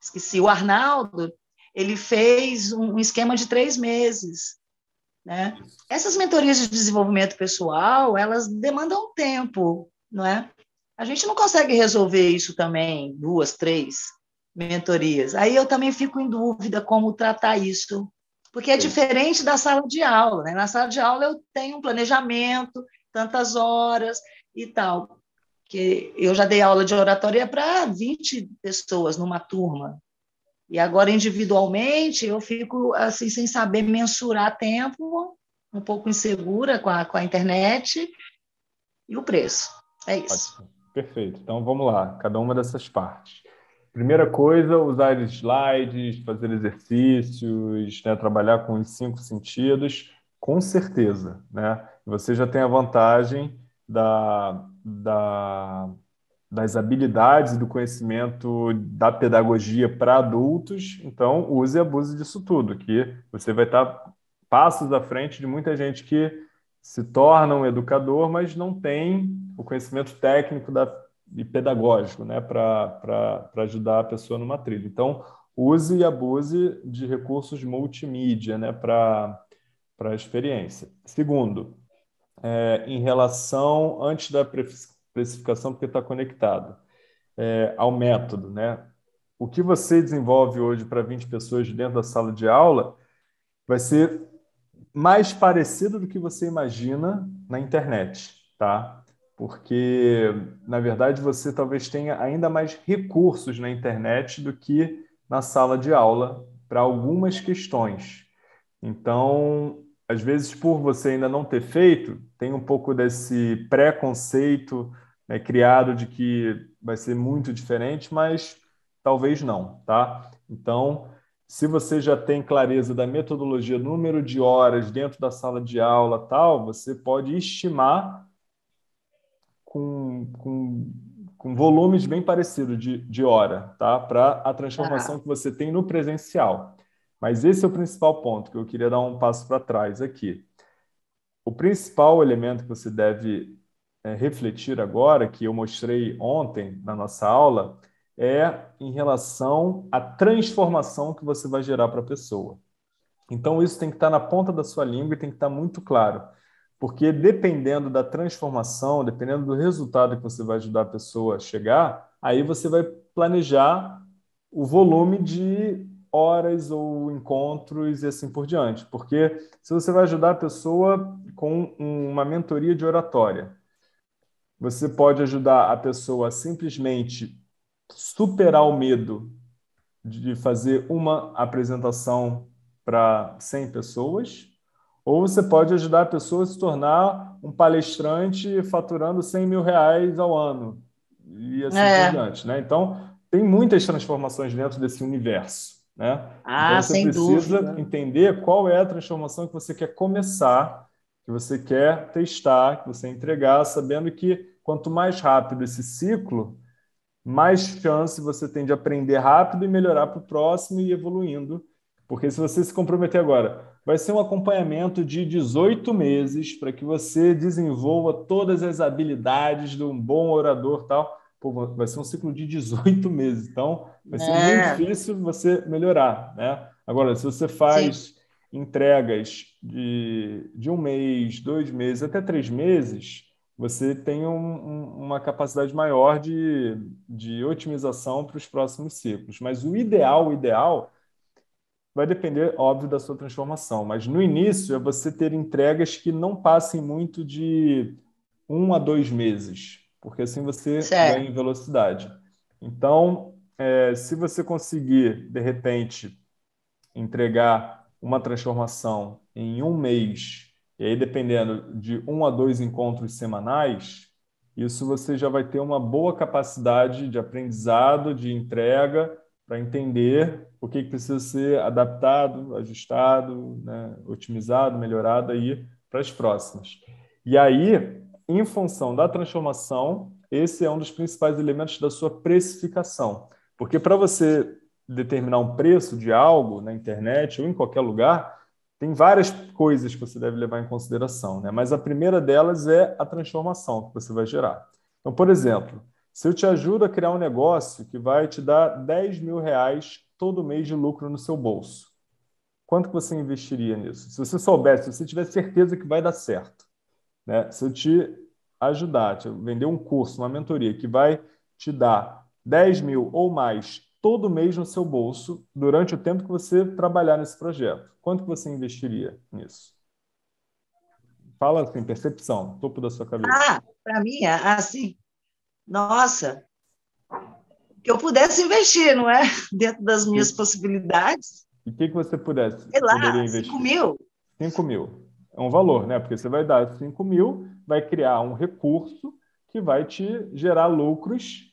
esqueci, o Arnaldo, ele fez um esquema de três meses, né? Essas mentorias de desenvolvimento pessoal, elas demandam tempo, não é? A gente não consegue resolver isso também, duas, três mentorias. Aí eu também fico em dúvida como tratar isso, porque é diferente da sala de aula. Né? Na sala de aula eu tenho um planejamento, tantas horas e tal. Que eu já dei aula de oratória para 20 pessoas numa turma. E agora, individualmente, eu fico assim, sem saber mensurar tempo, um pouco insegura com a, com a internet e o preço. É isso. Perfeito. Então, vamos lá, cada uma dessas partes. Primeira coisa, usar slides, fazer exercícios, né, trabalhar com os cinco sentidos, com certeza. Né? Você já tem a vantagem da, da das habilidades e do conhecimento da pedagogia para adultos, então use e abuse disso tudo, que você vai estar passos à frente de muita gente que se torna um educador, mas não tem o conhecimento técnico da, e pedagógico né, para ajudar a pessoa numa trilha. Então, use e abuse de recursos multimídia né, para a experiência. Segundo, é, em relação, antes da precificação, porque está conectado, é, ao método, né? O que você desenvolve hoje para 20 pessoas dentro da sala de aula vai ser mais parecido do que você imagina na internet, tá? Porque, na verdade, você talvez tenha ainda mais recursos na internet do que na sala de aula para algumas questões. Então, às vezes, por você ainda não ter feito, tem um pouco desse preconceito né, criado de que vai ser muito diferente, mas talvez não, tá? Então, se você já tem clareza da metodologia, número de horas dentro da sala de aula, tal, você pode estimar com, com, com volumes bem parecidos de, de hora, tá? Para a transformação ah. que você tem no presencial. Mas esse é o principal ponto que eu queria dar um passo para trás aqui. O principal elemento que você deve refletir agora, que eu mostrei ontem na nossa aula, é em relação à transformação que você vai gerar para a pessoa. Então, isso tem que estar na ponta da sua língua e tem que estar muito claro. Porque dependendo da transformação, dependendo do resultado que você vai ajudar a pessoa a chegar, aí você vai planejar o volume de horas ou encontros e assim por diante. Porque se você vai ajudar a pessoa com uma mentoria de oratória, você pode ajudar a pessoa a simplesmente superar o medo de fazer uma apresentação para 100 pessoas, ou você pode ajudar a pessoa a se tornar um palestrante faturando 100 mil reais ao ano, e assim é. por diante. Né? Então, tem muitas transformações dentro desse universo. Né? Ah, então, você precisa dúvida. entender qual é a transformação que você quer começar, que você quer testar, que você entregar, sabendo que quanto mais rápido esse ciclo, mais chance você tem de aprender rápido e melhorar para o próximo e evoluindo. Porque se você se comprometer agora, vai ser um acompanhamento de 18 meses para que você desenvolva todas as habilidades de um bom orador tal. Pô, vai ser um ciclo de 18 meses, então vai ser é. muito difícil você melhorar, né? Agora, se você faz Sim. Entregas de, de um mês, dois meses, até três meses, você tem um, um, uma capacidade maior de, de otimização para os próximos ciclos. Mas o ideal, o ideal, vai depender, óbvio, da sua transformação. Mas no início é você ter entregas que não passem muito de um a dois meses, porque assim você certo. ganha em velocidade. Então, é, se você conseguir, de repente, entregar uma transformação em um mês e aí, dependendo de um a dois encontros semanais, isso você já vai ter uma boa capacidade de aprendizado, de entrega, para entender o que precisa ser adaptado, ajustado, né, otimizado, melhorado aí para as próximas. E aí, em função da transformação, esse é um dos principais elementos da sua precificação. Porque para você determinar um preço de algo na internet ou em qualquer lugar, tem várias coisas que você deve levar em consideração, né? mas a primeira delas é a transformação que você vai gerar. Então, por exemplo, se eu te ajudo a criar um negócio que vai te dar 10 mil reais todo mês de lucro no seu bolso, quanto que você investiria nisso? Se você soubesse, se você tiver certeza que vai dar certo, né? se eu te ajudar, te vender um curso, uma mentoria que vai te dar 10 mil ou mais todo mês no seu bolso durante o tempo que você trabalhar nesse projeto. Quanto que você investiria nisso? Fala assim, percepção, topo da sua cabeça. Ah, para mim, assim, nossa, que eu pudesse investir, não é? Dentro das minhas possibilidades. E o que, que você pudesse Sei lá, poderia investir? 5 mil. 5 mil. É um valor, né? Porque você vai dar 5 mil, vai criar um recurso que vai te gerar lucros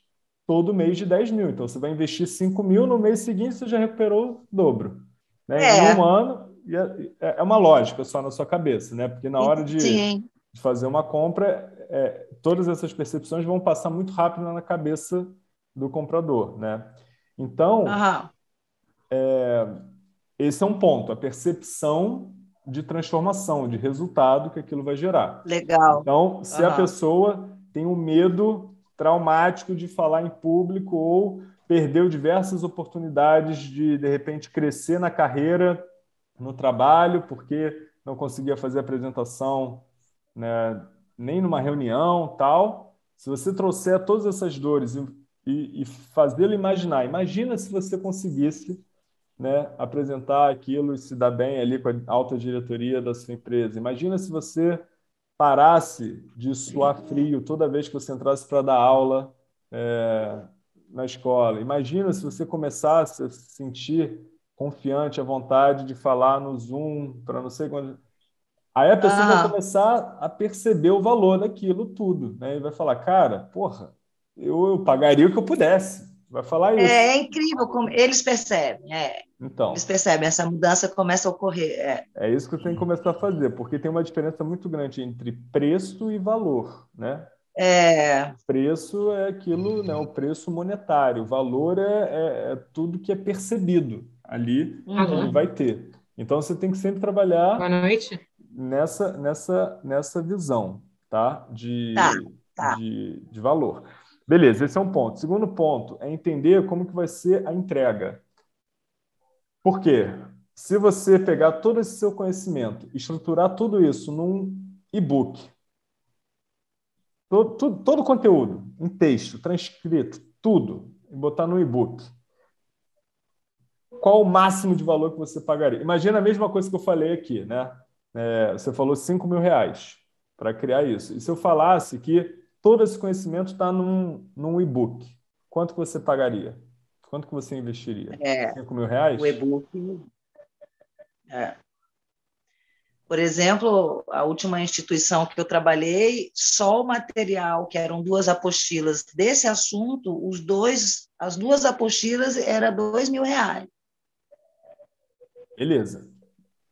todo mês de 10 mil. Então, você vai investir 5 mil, no mês seguinte você já recuperou o dobro. Né? É. Em um ano, é, é uma lógica só na sua cabeça, né? Porque na hora de, de fazer uma compra, é, todas essas percepções vão passar muito rápido na cabeça do comprador, né? Então, uhum. é, esse é um ponto, a percepção de transformação, de resultado que aquilo vai gerar. Legal. Então, se uhum. a pessoa tem um medo traumático de falar em público ou perdeu diversas oportunidades de, de repente, crescer na carreira, no trabalho, porque não conseguia fazer apresentação né, nem numa reunião, tal. Se você trouxer todas essas dores e, e, fazê-lo imaginar, imagina se você conseguisse né, apresentar aquilo e se dar bem ali com a alta diretoria da sua empresa. Imagina se você parasse de suar frio toda vez que você entrasse para dar aula é, na escola. Imagina se você começasse a se sentir confiante, à vontade de falar no Zoom, para não sei quando. Aí a pessoa ah. vai começar a perceber o valor daquilo tudo, né? E vai falar, cara, porra, eu, eu pagaria o que eu pudesse. Vai falar isso. É, é incrível como eles percebem, é. Então, eles percebem, essa mudança começa a ocorrer. É. é isso que tem que começar a fazer, porque tem uma diferença muito grande entre preço e valor, né? É. Preço é aquilo, né? O preço monetário. O valor é, é, é tudo que é percebido ali uhum. vai ter. Então você tem que sempre trabalhar Boa noite. nessa nessa nessa visão, tá? De, tá, tá. de, de valor. Beleza, esse é um ponto. Segundo ponto é entender como que vai ser a entrega. Por quê? Se você pegar todo esse seu conhecimento, estruturar tudo isso num e-book, todo, todo, o conteúdo, em texto, transcrito, tudo, e botar no e-book, qual o máximo de valor que você pagaria? Imagina a mesma coisa que eu falei aqui, né? É, você falou 5 mil reais para criar isso. E se eu falasse que todo esse conhecimento está num, num e-book. Quanto que você pagaria? Quanto que você investiria? É, 5 mil reais? O e-book. É. Por exemplo, a última instituição que eu trabalhei, só o material, que eram duas apostilas desse assunto, os dois, as duas apostilas era dois mil reais. Beleza.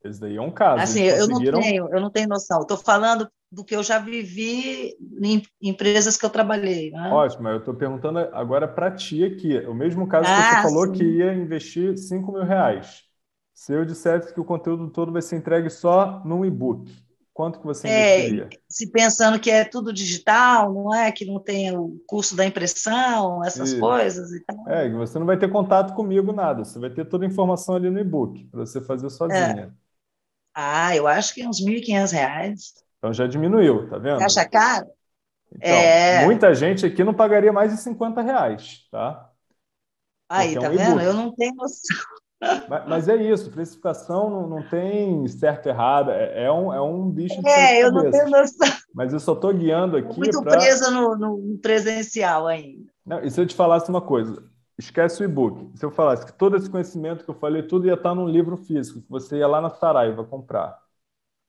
Esse daí é um caso. Assim, eu não tenho, eu não tenho noção. Estou falando do que eu já vivi em empresas que eu trabalhei. Né? Ótimo, eu estou perguntando agora para ti aqui. O mesmo caso ah, que você falou sim. que ia investir 5 mil reais. Se eu dissesse que o conteúdo todo vai ser entregue só num e-book, quanto que você é, investiria? Se pensando que é tudo digital, não é? Que não tem o custo da impressão, essas coisas e tal. É, você não vai ter contato comigo, nada. Você vai ter toda a informação ali no e-book, para você fazer sozinha. É. Ah, eu acho que uns R$ 1.500. Então já diminuiu, tá vendo? Acha caro? Então, é... Muita gente aqui não pagaria mais de 50 reais, tá? Aí, tá é um vendo? Eu não tenho noção. Mas, mas, é isso, precificação não, não tem certo e errado, é, é, um, é um bicho de É, eu não tenho noção. Mas eu só estou guiando aqui. Muito pra... presa no, no, presencial ainda. Não, e se eu te falasse uma coisa, esquece o e-book. Se eu falasse que todo esse conhecimento que eu falei, tudo ia estar num livro físico, que você ia lá na Saraiva comprar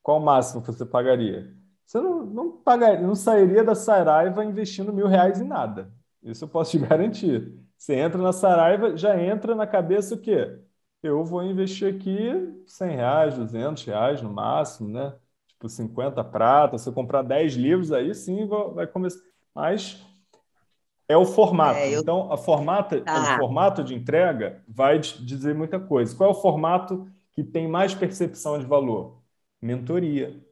qual o máximo que você pagaria? Você não, não, pagaria, não sairia da Saraiva investindo mil reais em nada. Isso eu posso te garantir. Você entra na Saraiva, já entra na cabeça o quê? Eu vou investir aqui 100 reais, 200 reais no máximo, né? Tipo 50 prata. Se eu comprar 10 livros, aí sim vai começar. Mas é o formato. É, eu... Então, a formata, ah. o formato de entrega vai dizer muita coisa. Qual é o formato que tem mais percepção de valor? Mentoria.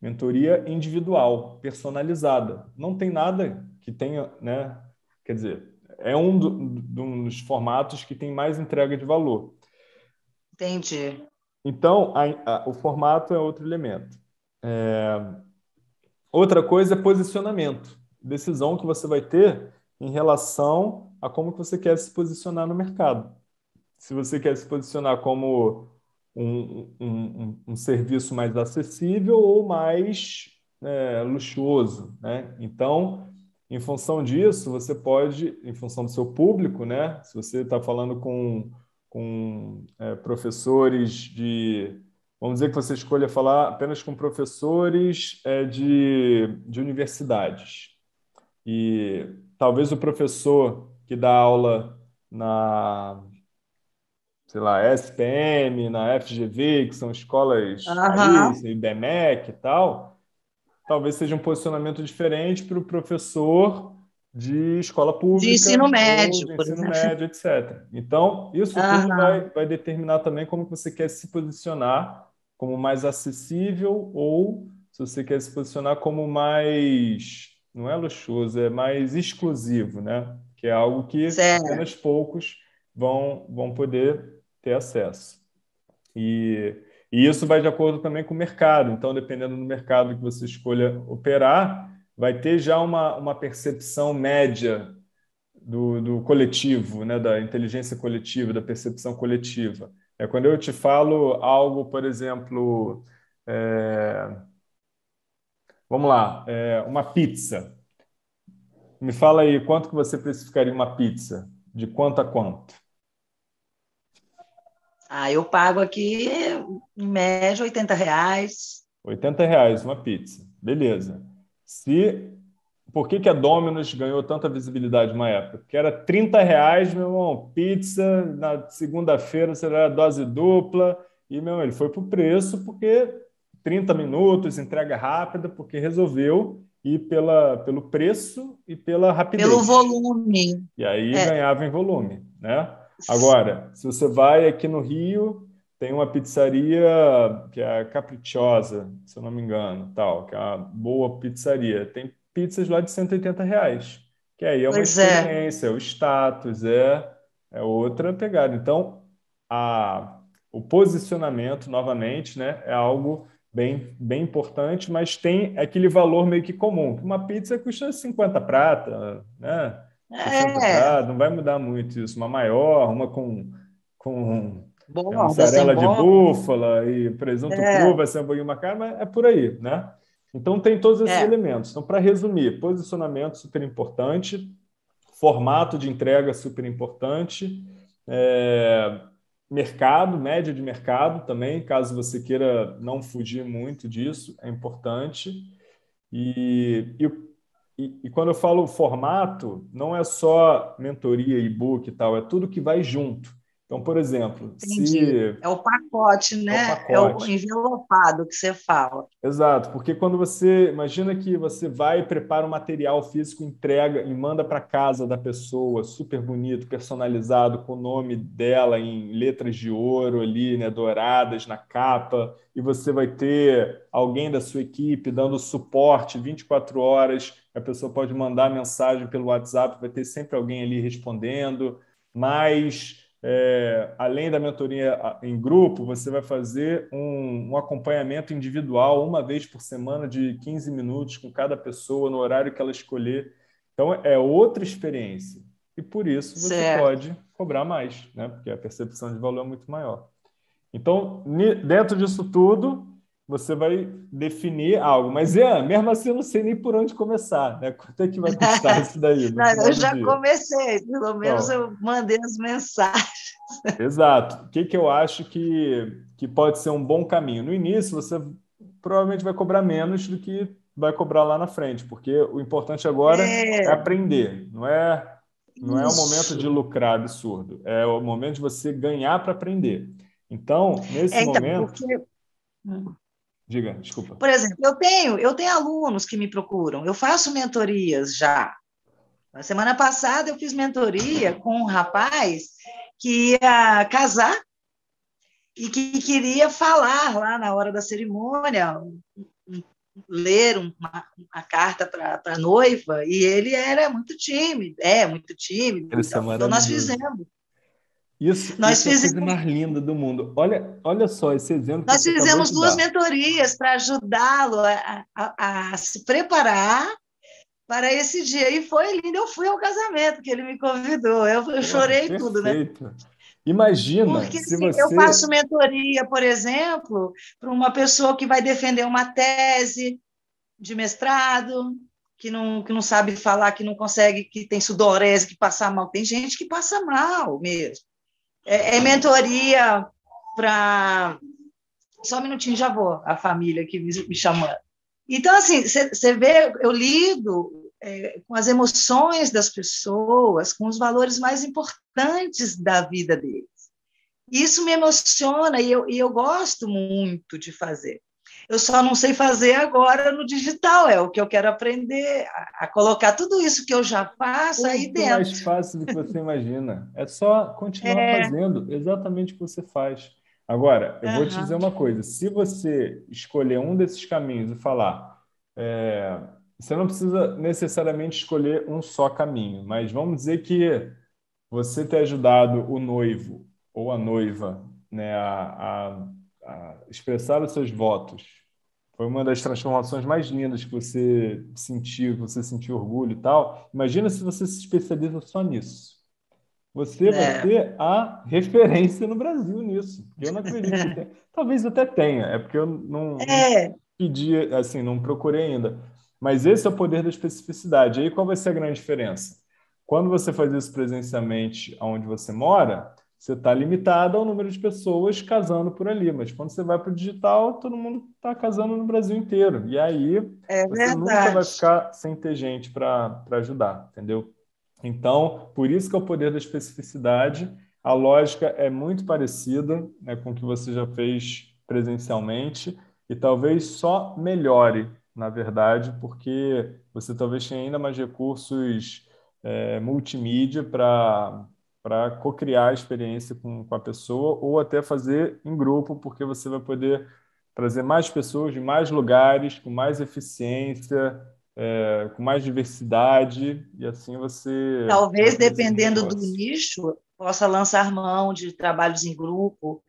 Mentoria individual, personalizada. Não tem nada que tenha, né? Quer dizer, é um, do, um dos formatos que tem mais entrega de valor. Entendi. Então, a, a, o formato é outro elemento. É... Outra coisa é posicionamento, decisão que você vai ter em relação a como que você quer se posicionar no mercado. Se você quer se posicionar como um, um, um, serviço mais acessível ou mais é, luxuoso. Né? Então, em função disso, você pode, em função do seu público, né? se você está falando com, com é, professores de. Vamos dizer que você escolha falar apenas com professores é, de, de universidades. E talvez o professor que dá aula na, sei lá, SPM, na FGV, que são escolas uhum. IBMEC e tal, talvez seja um posicionamento diferente para o professor de escola pública. De ensino médio, de ensino médio, etc. Então, isso uhum. tudo vai, vai determinar também como você quer se posicionar como mais acessível ou se você quer se posicionar como mais não é luxuoso, é mais exclusivo, né? Que é algo que certo. apenas poucos vão, vão poder ter acesso. E, e isso vai de acordo também com o mercado. Então, dependendo do mercado que você escolha operar, vai ter já uma, uma percepção média do, do coletivo, né? da inteligência coletiva, da percepção coletiva. É quando eu te falo algo, por exemplo, é... vamos lá, é uma pizza. Me fala aí, quanto que você precificaria uma pizza? De quanto a quanto? Ah, eu pago aqui, em média, 80 reais. 80 reais uma pizza. Beleza. Se por que, que a Domino's ganhou tanta visibilidade uma época? Porque era 30 reais, meu irmão, pizza, na segunda-feira será dose dupla, e, meu irmão, ele foi para o preço porque 30 minutos, entrega rápida, porque resolveu ir pela, pelo preço e pela rapidez. Pelo volume. E aí é. ganhava em volume, né? Agora, se você vai aqui no Rio, tem uma pizzaria que é caprichosa, se eu não me engano, tal, que é uma boa pizzaria. Tem pizzas lá de 180 reais. Que aí é uma pois é. experiência, é. é o status, é, é outra pegada. Então, a, o posicionamento, novamente, né, é algo bem, bem importante, mas tem aquele valor meio que comum. Uma pizza custa 50 prata, né? É. não vai mudar muito isso. Uma maior, uma com, com Boa, é, mussarela de búfala e presunto é. cru vai ser um pouquinho mais caro, mas é por aí, né? Então, tem todos esses é. elementos. Então, para resumir, posicionamento super importante, formato de entrega super importante, é, mercado, média de mercado também, caso você queira não fugir muito disso, é importante. E, e, e quando eu falo formato, não é só mentoria, e-book e tal, é tudo que vai junto. Então, por exemplo, Entendi. se. É o pacote, né? É o, pacote. é o envelopado que você fala. Exato, porque quando você. Imagina que você vai e prepara um material físico, entrega e manda para casa da pessoa, super bonito, personalizado, com o nome dela em letras de ouro ali, né, douradas na capa, e você vai ter alguém da sua equipe dando suporte 24 horas. A pessoa pode mandar mensagem pelo WhatsApp, vai ter sempre alguém ali respondendo, mas é, além da mentoria em grupo, você vai fazer um, um, acompanhamento individual uma vez por semana de 15 minutos com cada pessoa no horário que ela escolher. Então, é outra experiência. E por isso você certo. pode cobrar mais, né? porque a percepção de valor é muito maior. Então, dentro disso tudo, você vai definir algo. Mas, é, mesmo assim, eu não sei nem por onde começar. Né? Quanto é que vai custar isso daí? Não, eu já comecei, pelo menos então, eu mandei as mensagens. Exato. O que, que eu acho que, que pode ser um bom caminho? No início, você provavelmente vai cobrar menos do que vai cobrar lá na frente, porque o importante agora é, é aprender, não é, não é o momento de lucrar absurdo, é o momento de você ganhar para aprender. Então, nesse é, então, momento. Porque... Diga, desculpa. Por exemplo, eu tenho, eu tenho alunos que me procuram, eu faço mentorias já. Na semana passada eu fiz mentoria com um rapaz que ia casar e que queria falar lá na hora da cerimônia, ler uma, uma carta para a noiva, e ele era muito tímido, é muito tímido. Então, então nós fizemos. Isso, Nós isso fizemos... é a coisa mais linda do mundo. Olha, olha só esse exemplo. Nós fizemos duas mentorias para ajudá-lo a, a, a, se preparar para esse dia. E foi lindo. Eu fui ao casamento que ele me convidou. Eu, eu chorei tudo, né? Imagina Porque, se assim, você... Eu faço mentoria, por exemplo, para uma pessoa que vai defender uma tese de mestrado, que não, que não sabe falar, que não consegue, que tem sudorese, que passa mal. Tem gente que passa mal mesmo. É, é mentoria para. Só um minutinho, já vou, a família que me, me chamando. Então, assim, você vê, eu lido é, com as emoções das pessoas, com os valores mais importantes da vida deles. Isso me emociona e eu, e eu gosto muito de fazer. Eu só não sei fazer agora no digital, é o que eu quero aprender, a, a colocar tudo isso que eu já faço Muito aí dentro. mais fácil do que você imagina. É só continuar é... fazendo exatamente o que você faz. Agora, eu uhum. vou te dizer uma coisa: se você escolher um desses caminhos e falar, é, você não precisa necessariamente escolher um só caminho, mas vamos dizer que você ter ajudado o noivo ou a noiva né, a, a expressar os seus votos foi uma das transformações mais lindas que você sentiu, que você sentiu orgulho e tal. Imagina se você se especializa só nisso. Você é. vai ter a referência no Brasil nisso. Eu não acredito que tenha. Talvez até tenha, é porque eu não, é. não pedi, assim, não procurei ainda. Mas esse é o poder da especificidade. Aí qual vai ser a grande diferença? Quando você faz isso presencialmente onde você mora, você está limitado ao número de pessoas casando por ali. Mas quando você vai para o digital, todo mundo está casando no Brasil inteiro. E aí é você verdade. nunca vai ficar sem ter gente para ajudar, entendeu? Então, por isso que é o poder da especificidade. A lógica é muito parecida né, com o que você já fez presencialmente e talvez só melhore na verdade, porque você talvez tenha ainda mais recursos é, multimídia para para co-criar a experiência com, com a pessoa ou até fazer em grupo, porque você vai poder trazer mais pessoas de mais lugares, com mais eficiência, é, com mais diversidade, e assim você. Talvez, dependendo do nicho, possa lançar mão de trabalhos em grupo,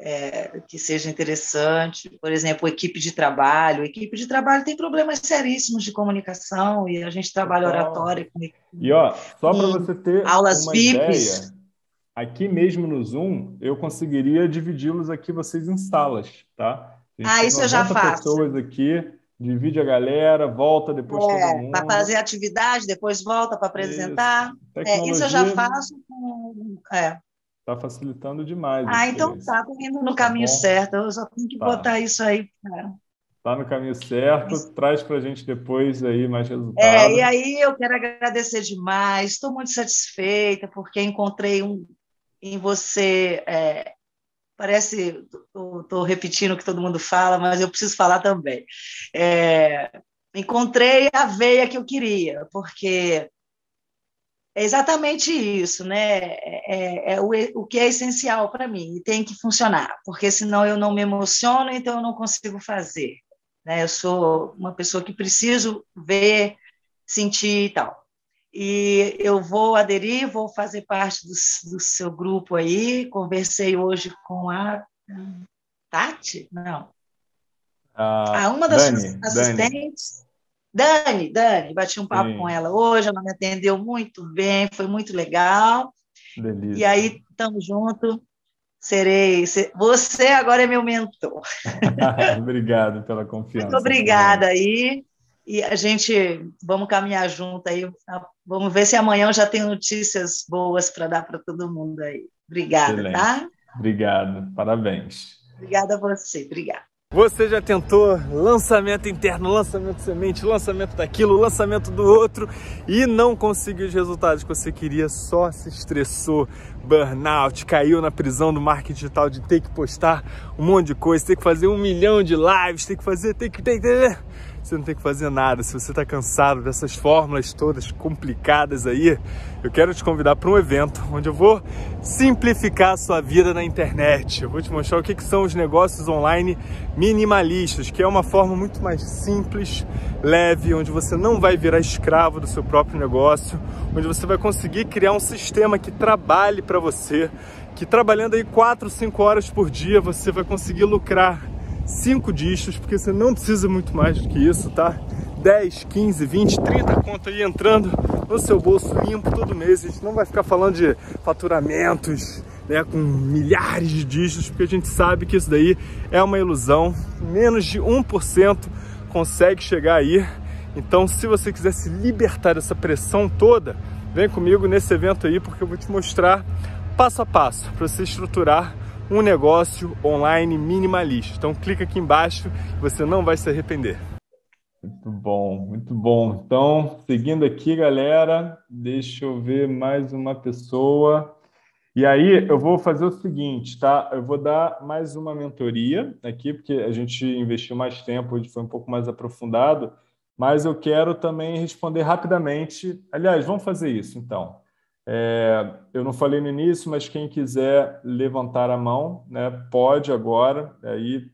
é, que seja interessante. Por exemplo, equipe de trabalho. Equipe de trabalho tem problemas seríssimos de comunicação e a gente trabalha oratória. Com, e ó, só para você ter aulas uma VIPs. Ideia, aqui mesmo no Zoom, eu conseguiria dividi-los aqui, vocês em salas, tá? Ah, isso eu já faço. pessoas aqui, divide a galera, volta depois é. Para fazer atividade, depois volta para apresentar. Isso. É, isso eu já faço com... É. Está facilitando demais. Ah, então tá, estou indo no caminho tá certo. Eu só tenho que tá. botar isso aí. Está no caminho certo, isso. traz para a gente depois aí mais resultados. É, e aí eu quero agradecer demais, estou muito satisfeita, porque encontrei um, em você. É, parece, estou repetindo o que todo mundo fala, mas eu preciso falar também. É, encontrei a veia que eu queria, porque é exatamente isso, né? É, é, é o, o que é essencial para mim e tem que funcionar, porque senão eu não me emociono, então eu não consigo fazer. Né? Eu sou uma pessoa que preciso ver, sentir e tal. E eu vou aderir, vou fazer parte do, do seu grupo aí. Conversei hoje com a Tati? Não. Ah, ah uma das Dani, assistentes. Dani. Dani, Dani, bati um papo Sim. com ela hoje, ela me atendeu muito bem, foi muito legal. Delícia. E aí, estamos juntos. Serei. Você agora é meu mentor. Obrigado pela confiança. Muito obrigada aí. E a gente vamos caminhar junto aí. Vamos ver se amanhã eu já tenho notícias boas para dar para todo mundo aí. Obrigada, Excelente. tá? Obrigado. Parabéns. Obrigada a você. Obrigada. Você já tentou lançamento interno, lançamento semente, lançamento daquilo, lançamento do outro e não conseguiu os resultados que você queria, só se estressou, burnout, caiu na prisão do marketing digital de ter que postar um monte de coisa, ter que fazer um milhão de lives, ter que fazer, ter que, ter que você não tem que fazer nada. Se você está cansado dessas fórmulas todas complicadas aí, eu quero te convidar para um evento onde eu vou simplificar a sua vida na internet. Eu vou te mostrar o que, que são os negócios online minimalistas, que é uma forma muito mais simples, leve, onde você não vai virar escravo do seu próprio negócio, onde você vai conseguir criar um sistema que trabalhe para você, que trabalhando aí 4, 5 horas por dia você vai conseguir lucrar cinco dígitos, porque você não precisa muito mais do que isso, tá? 10, 15, 20, 30 contas aí entrando no seu bolso limpo todo mês. A gente não vai ficar falando de faturamentos né, com milhares de dígitos, porque a gente sabe que isso daí é uma ilusão. Menos de 1% consegue chegar aí. Então, se você quiser se libertar dessa pressão toda, vem comigo nesse evento aí, porque eu vou te mostrar passo a passo para você estruturar um negócio online minimalista. Então clica aqui embaixo, você não vai se arrepender. Muito bom, muito bom. Então, seguindo aqui, galera, deixa eu ver mais uma pessoa. E aí, eu vou fazer o seguinte, tá? Eu vou dar mais uma mentoria aqui, porque a gente investiu mais tempo, foi um pouco mais aprofundado, mas eu quero também responder rapidamente. Aliás, vamos fazer isso então. É, eu não falei no início, mas quem quiser levantar a mão, né, pode agora. Aí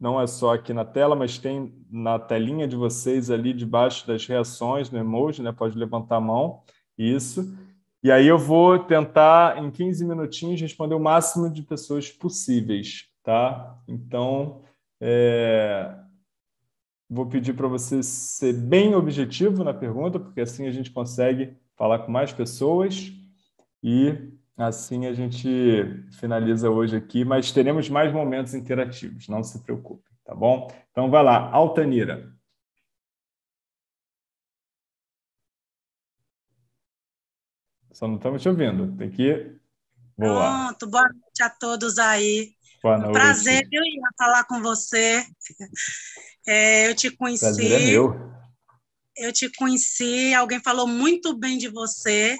não é só aqui na tela, mas tem na telinha de vocês ali debaixo das reações no emoji, né? Pode levantar a mão. Isso. E aí eu vou tentar, em 15 minutinhos, responder o máximo de pessoas possíveis, tá? Então, é... vou pedir para você ser bem objetivo na pergunta, porque assim a gente consegue falar com mais pessoas e assim a gente finaliza hoje aqui, mas teremos mais momentos interativos, não se preocupe, tá bom? Então vai lá, Altanira. Só não estamos te ouvindo. Tem que voar. Pronto, boa noite a todos aí. Boa noite. Prazer, eu ia falar com você. É, eu te conheci. Prazer é meu. Eu te conheci, alguém falou muito bem de você,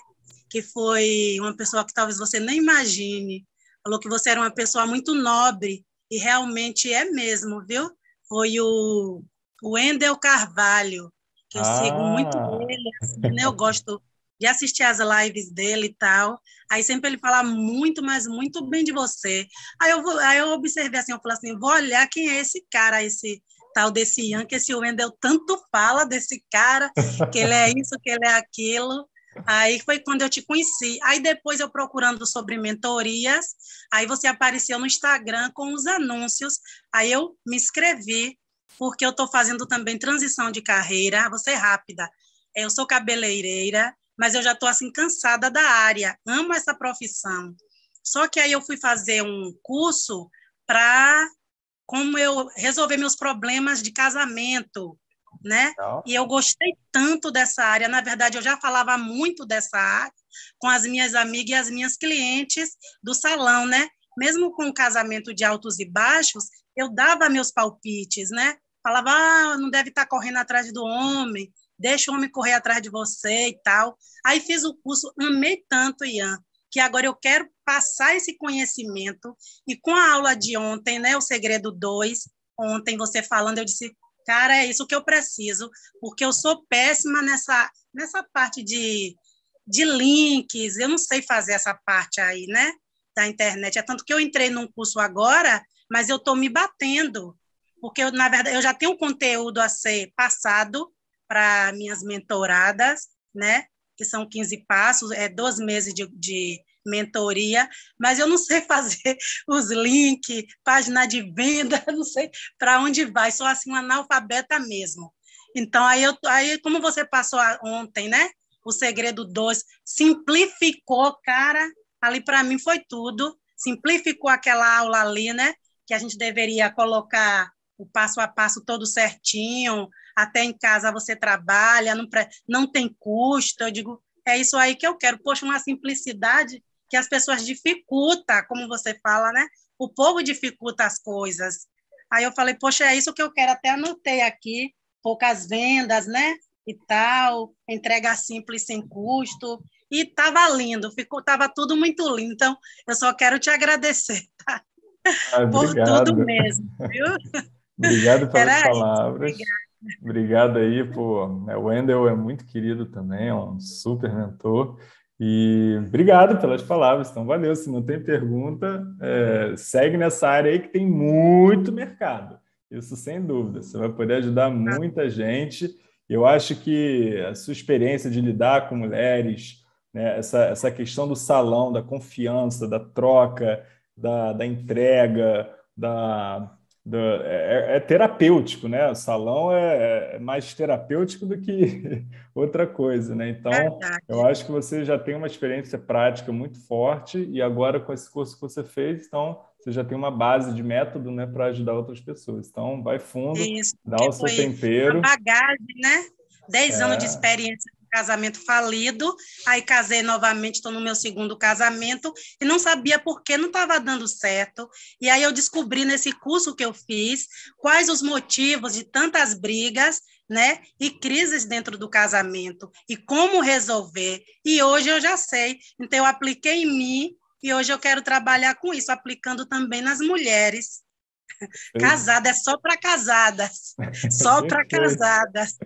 que foi uma pessoa que talvez você nem imagine. Falou que você era uma pessoa muito nobre, e realmente é mesmo, viu? Foi o, Wendel Carvalho, que eu ah. sigo muito ele, assim, né? eu gosto de assistir as lives dele e tal. Aí sempre ele fala muito, mas muito bem de você. Aí eu, vou, aí eu observei assim, eu falei assim, vou olhar quem é esse cara, esse tal desse Ian, que esse Wendel tanto fala desse cara, que ele é isso, que ele é aquilo. Aí foi quando eu te conheci. Aí depois eu procurando sobre mentorias, aí você apareceu no Instagram com os anúncios. Aí eu me inscrevi, porque eu estou fazendo também transição de carreira, ser rápida. Eu sou cabeleireira, mas eu já estou assim cansada da área, amo essa profissão. Só que aí eu fui fazer um curso para como eu resolver meus problemas de casamento, né? Não. E eu gostei tanto dessa área. Na verdade, eu já falava muito dessa área com as minhas amigas e as minhas clientes do salão, né? Mesmo com o casamento de altos e baixos, eu dava meus palpites, né? Falava, ah, não deve estar correndo atrás do homem, deixa o homem correr atrás de você e tal. Aí fiz o curso, amei tanto, Ian, que agora eu quero passar esse conhecimento. E com a aula de ontem, né, o Segredo 2, ontem você falando, eu disse, cara, é isso que eu preciso, porque eu sou péssima nessa, nessa parte de, de links, eu não sei fazer essa parte aí, né, da internet. É tanto que eu entrei num curso agora, mas eu estou me batendo, porque eu, na verdade eu já tenho um conteúdo a ser passado, para minhas mentoradas, né? Que são 15 passos, é 12 meses de, de mentoria, mas eu não sei fazer os links, página de venda, não sei para onde vai, sou assim uma analfabeta mesmo. Então, aí, eu, aí como você passou ontem, né? O segredo 2 simplificou, cara, ali para mim foi tudo, simplificou aquela aula ali, né? Que a gente deveria colocar o passo a passo todo certinho, até em casa você trabalha, não, não tem custo. Eu digo, é isso aí que eu quero. Poxa, uma simplicidade que as pessoas dificultam, como você fala, né? O povo dificulta as coisas. Aí eu falei, poxa, é isso que eu quero, até anotei aqui, poucas vendas, né? E tal, entrega simples sem custo. E estava lindo, ficou, tava tudo muito lindo. Então, eu só quero te agradecer, tá? Ah, Por tudo mesmo, viu? Obrigado pelas Era palavras. Obrigado aí, pô. É, o Wendel é muito querido também, é um super mentor. E obrigado pelas palavras. Então, valeu. Se não tem pergunta, é, segue nessa área aí que tem muito mercado. Isso sem dúvida. Você vai poder ajudar muita gente. Eu acho que a sua experiência de lidar com mulheres, né, essa, essa questão do salão, da confiança, da troca, da, da entrega, da, do, é, é, terapêutico, né? O salão é, é, mais terapêutico do que outra coisa, né? Então, Verdade. eu acho que você já tem uma experiência prática muito forte e agora com esse curso que você fez, então você já tem uma base de método, né, para ajudar outras pessoas. Então, vai fundo, Isso, dá o seu tempero. bagagem, né? Dez anos de é. experiência casamento falido, aí casei novamente, estou no meu segundo casamento, e não sabia por que não estava dando certo. E aí eu descobri nesse curso que eu fiz quais os motivos de tantas brigas, né, e crises dentro do casamento, e como resolver. E hoje eu já sei. Então eu apliquei em mim, e hoje eu quero trabalhar com isso, aplicando também nas mulheres. Casada é só para casadas, só para casadas.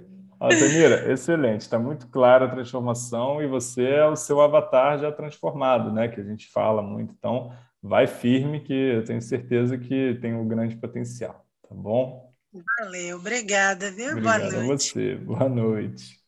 Altamira, excelente, está muito clara a transformação e você é o seu avatar já transformado, né? Que a gente fala muito. Então, vai firme que eu tenho certeza que tem um grande potencial, tá bom? Valeu, obrigada, viu? Obrigado Boa noite. a você. Boa noite.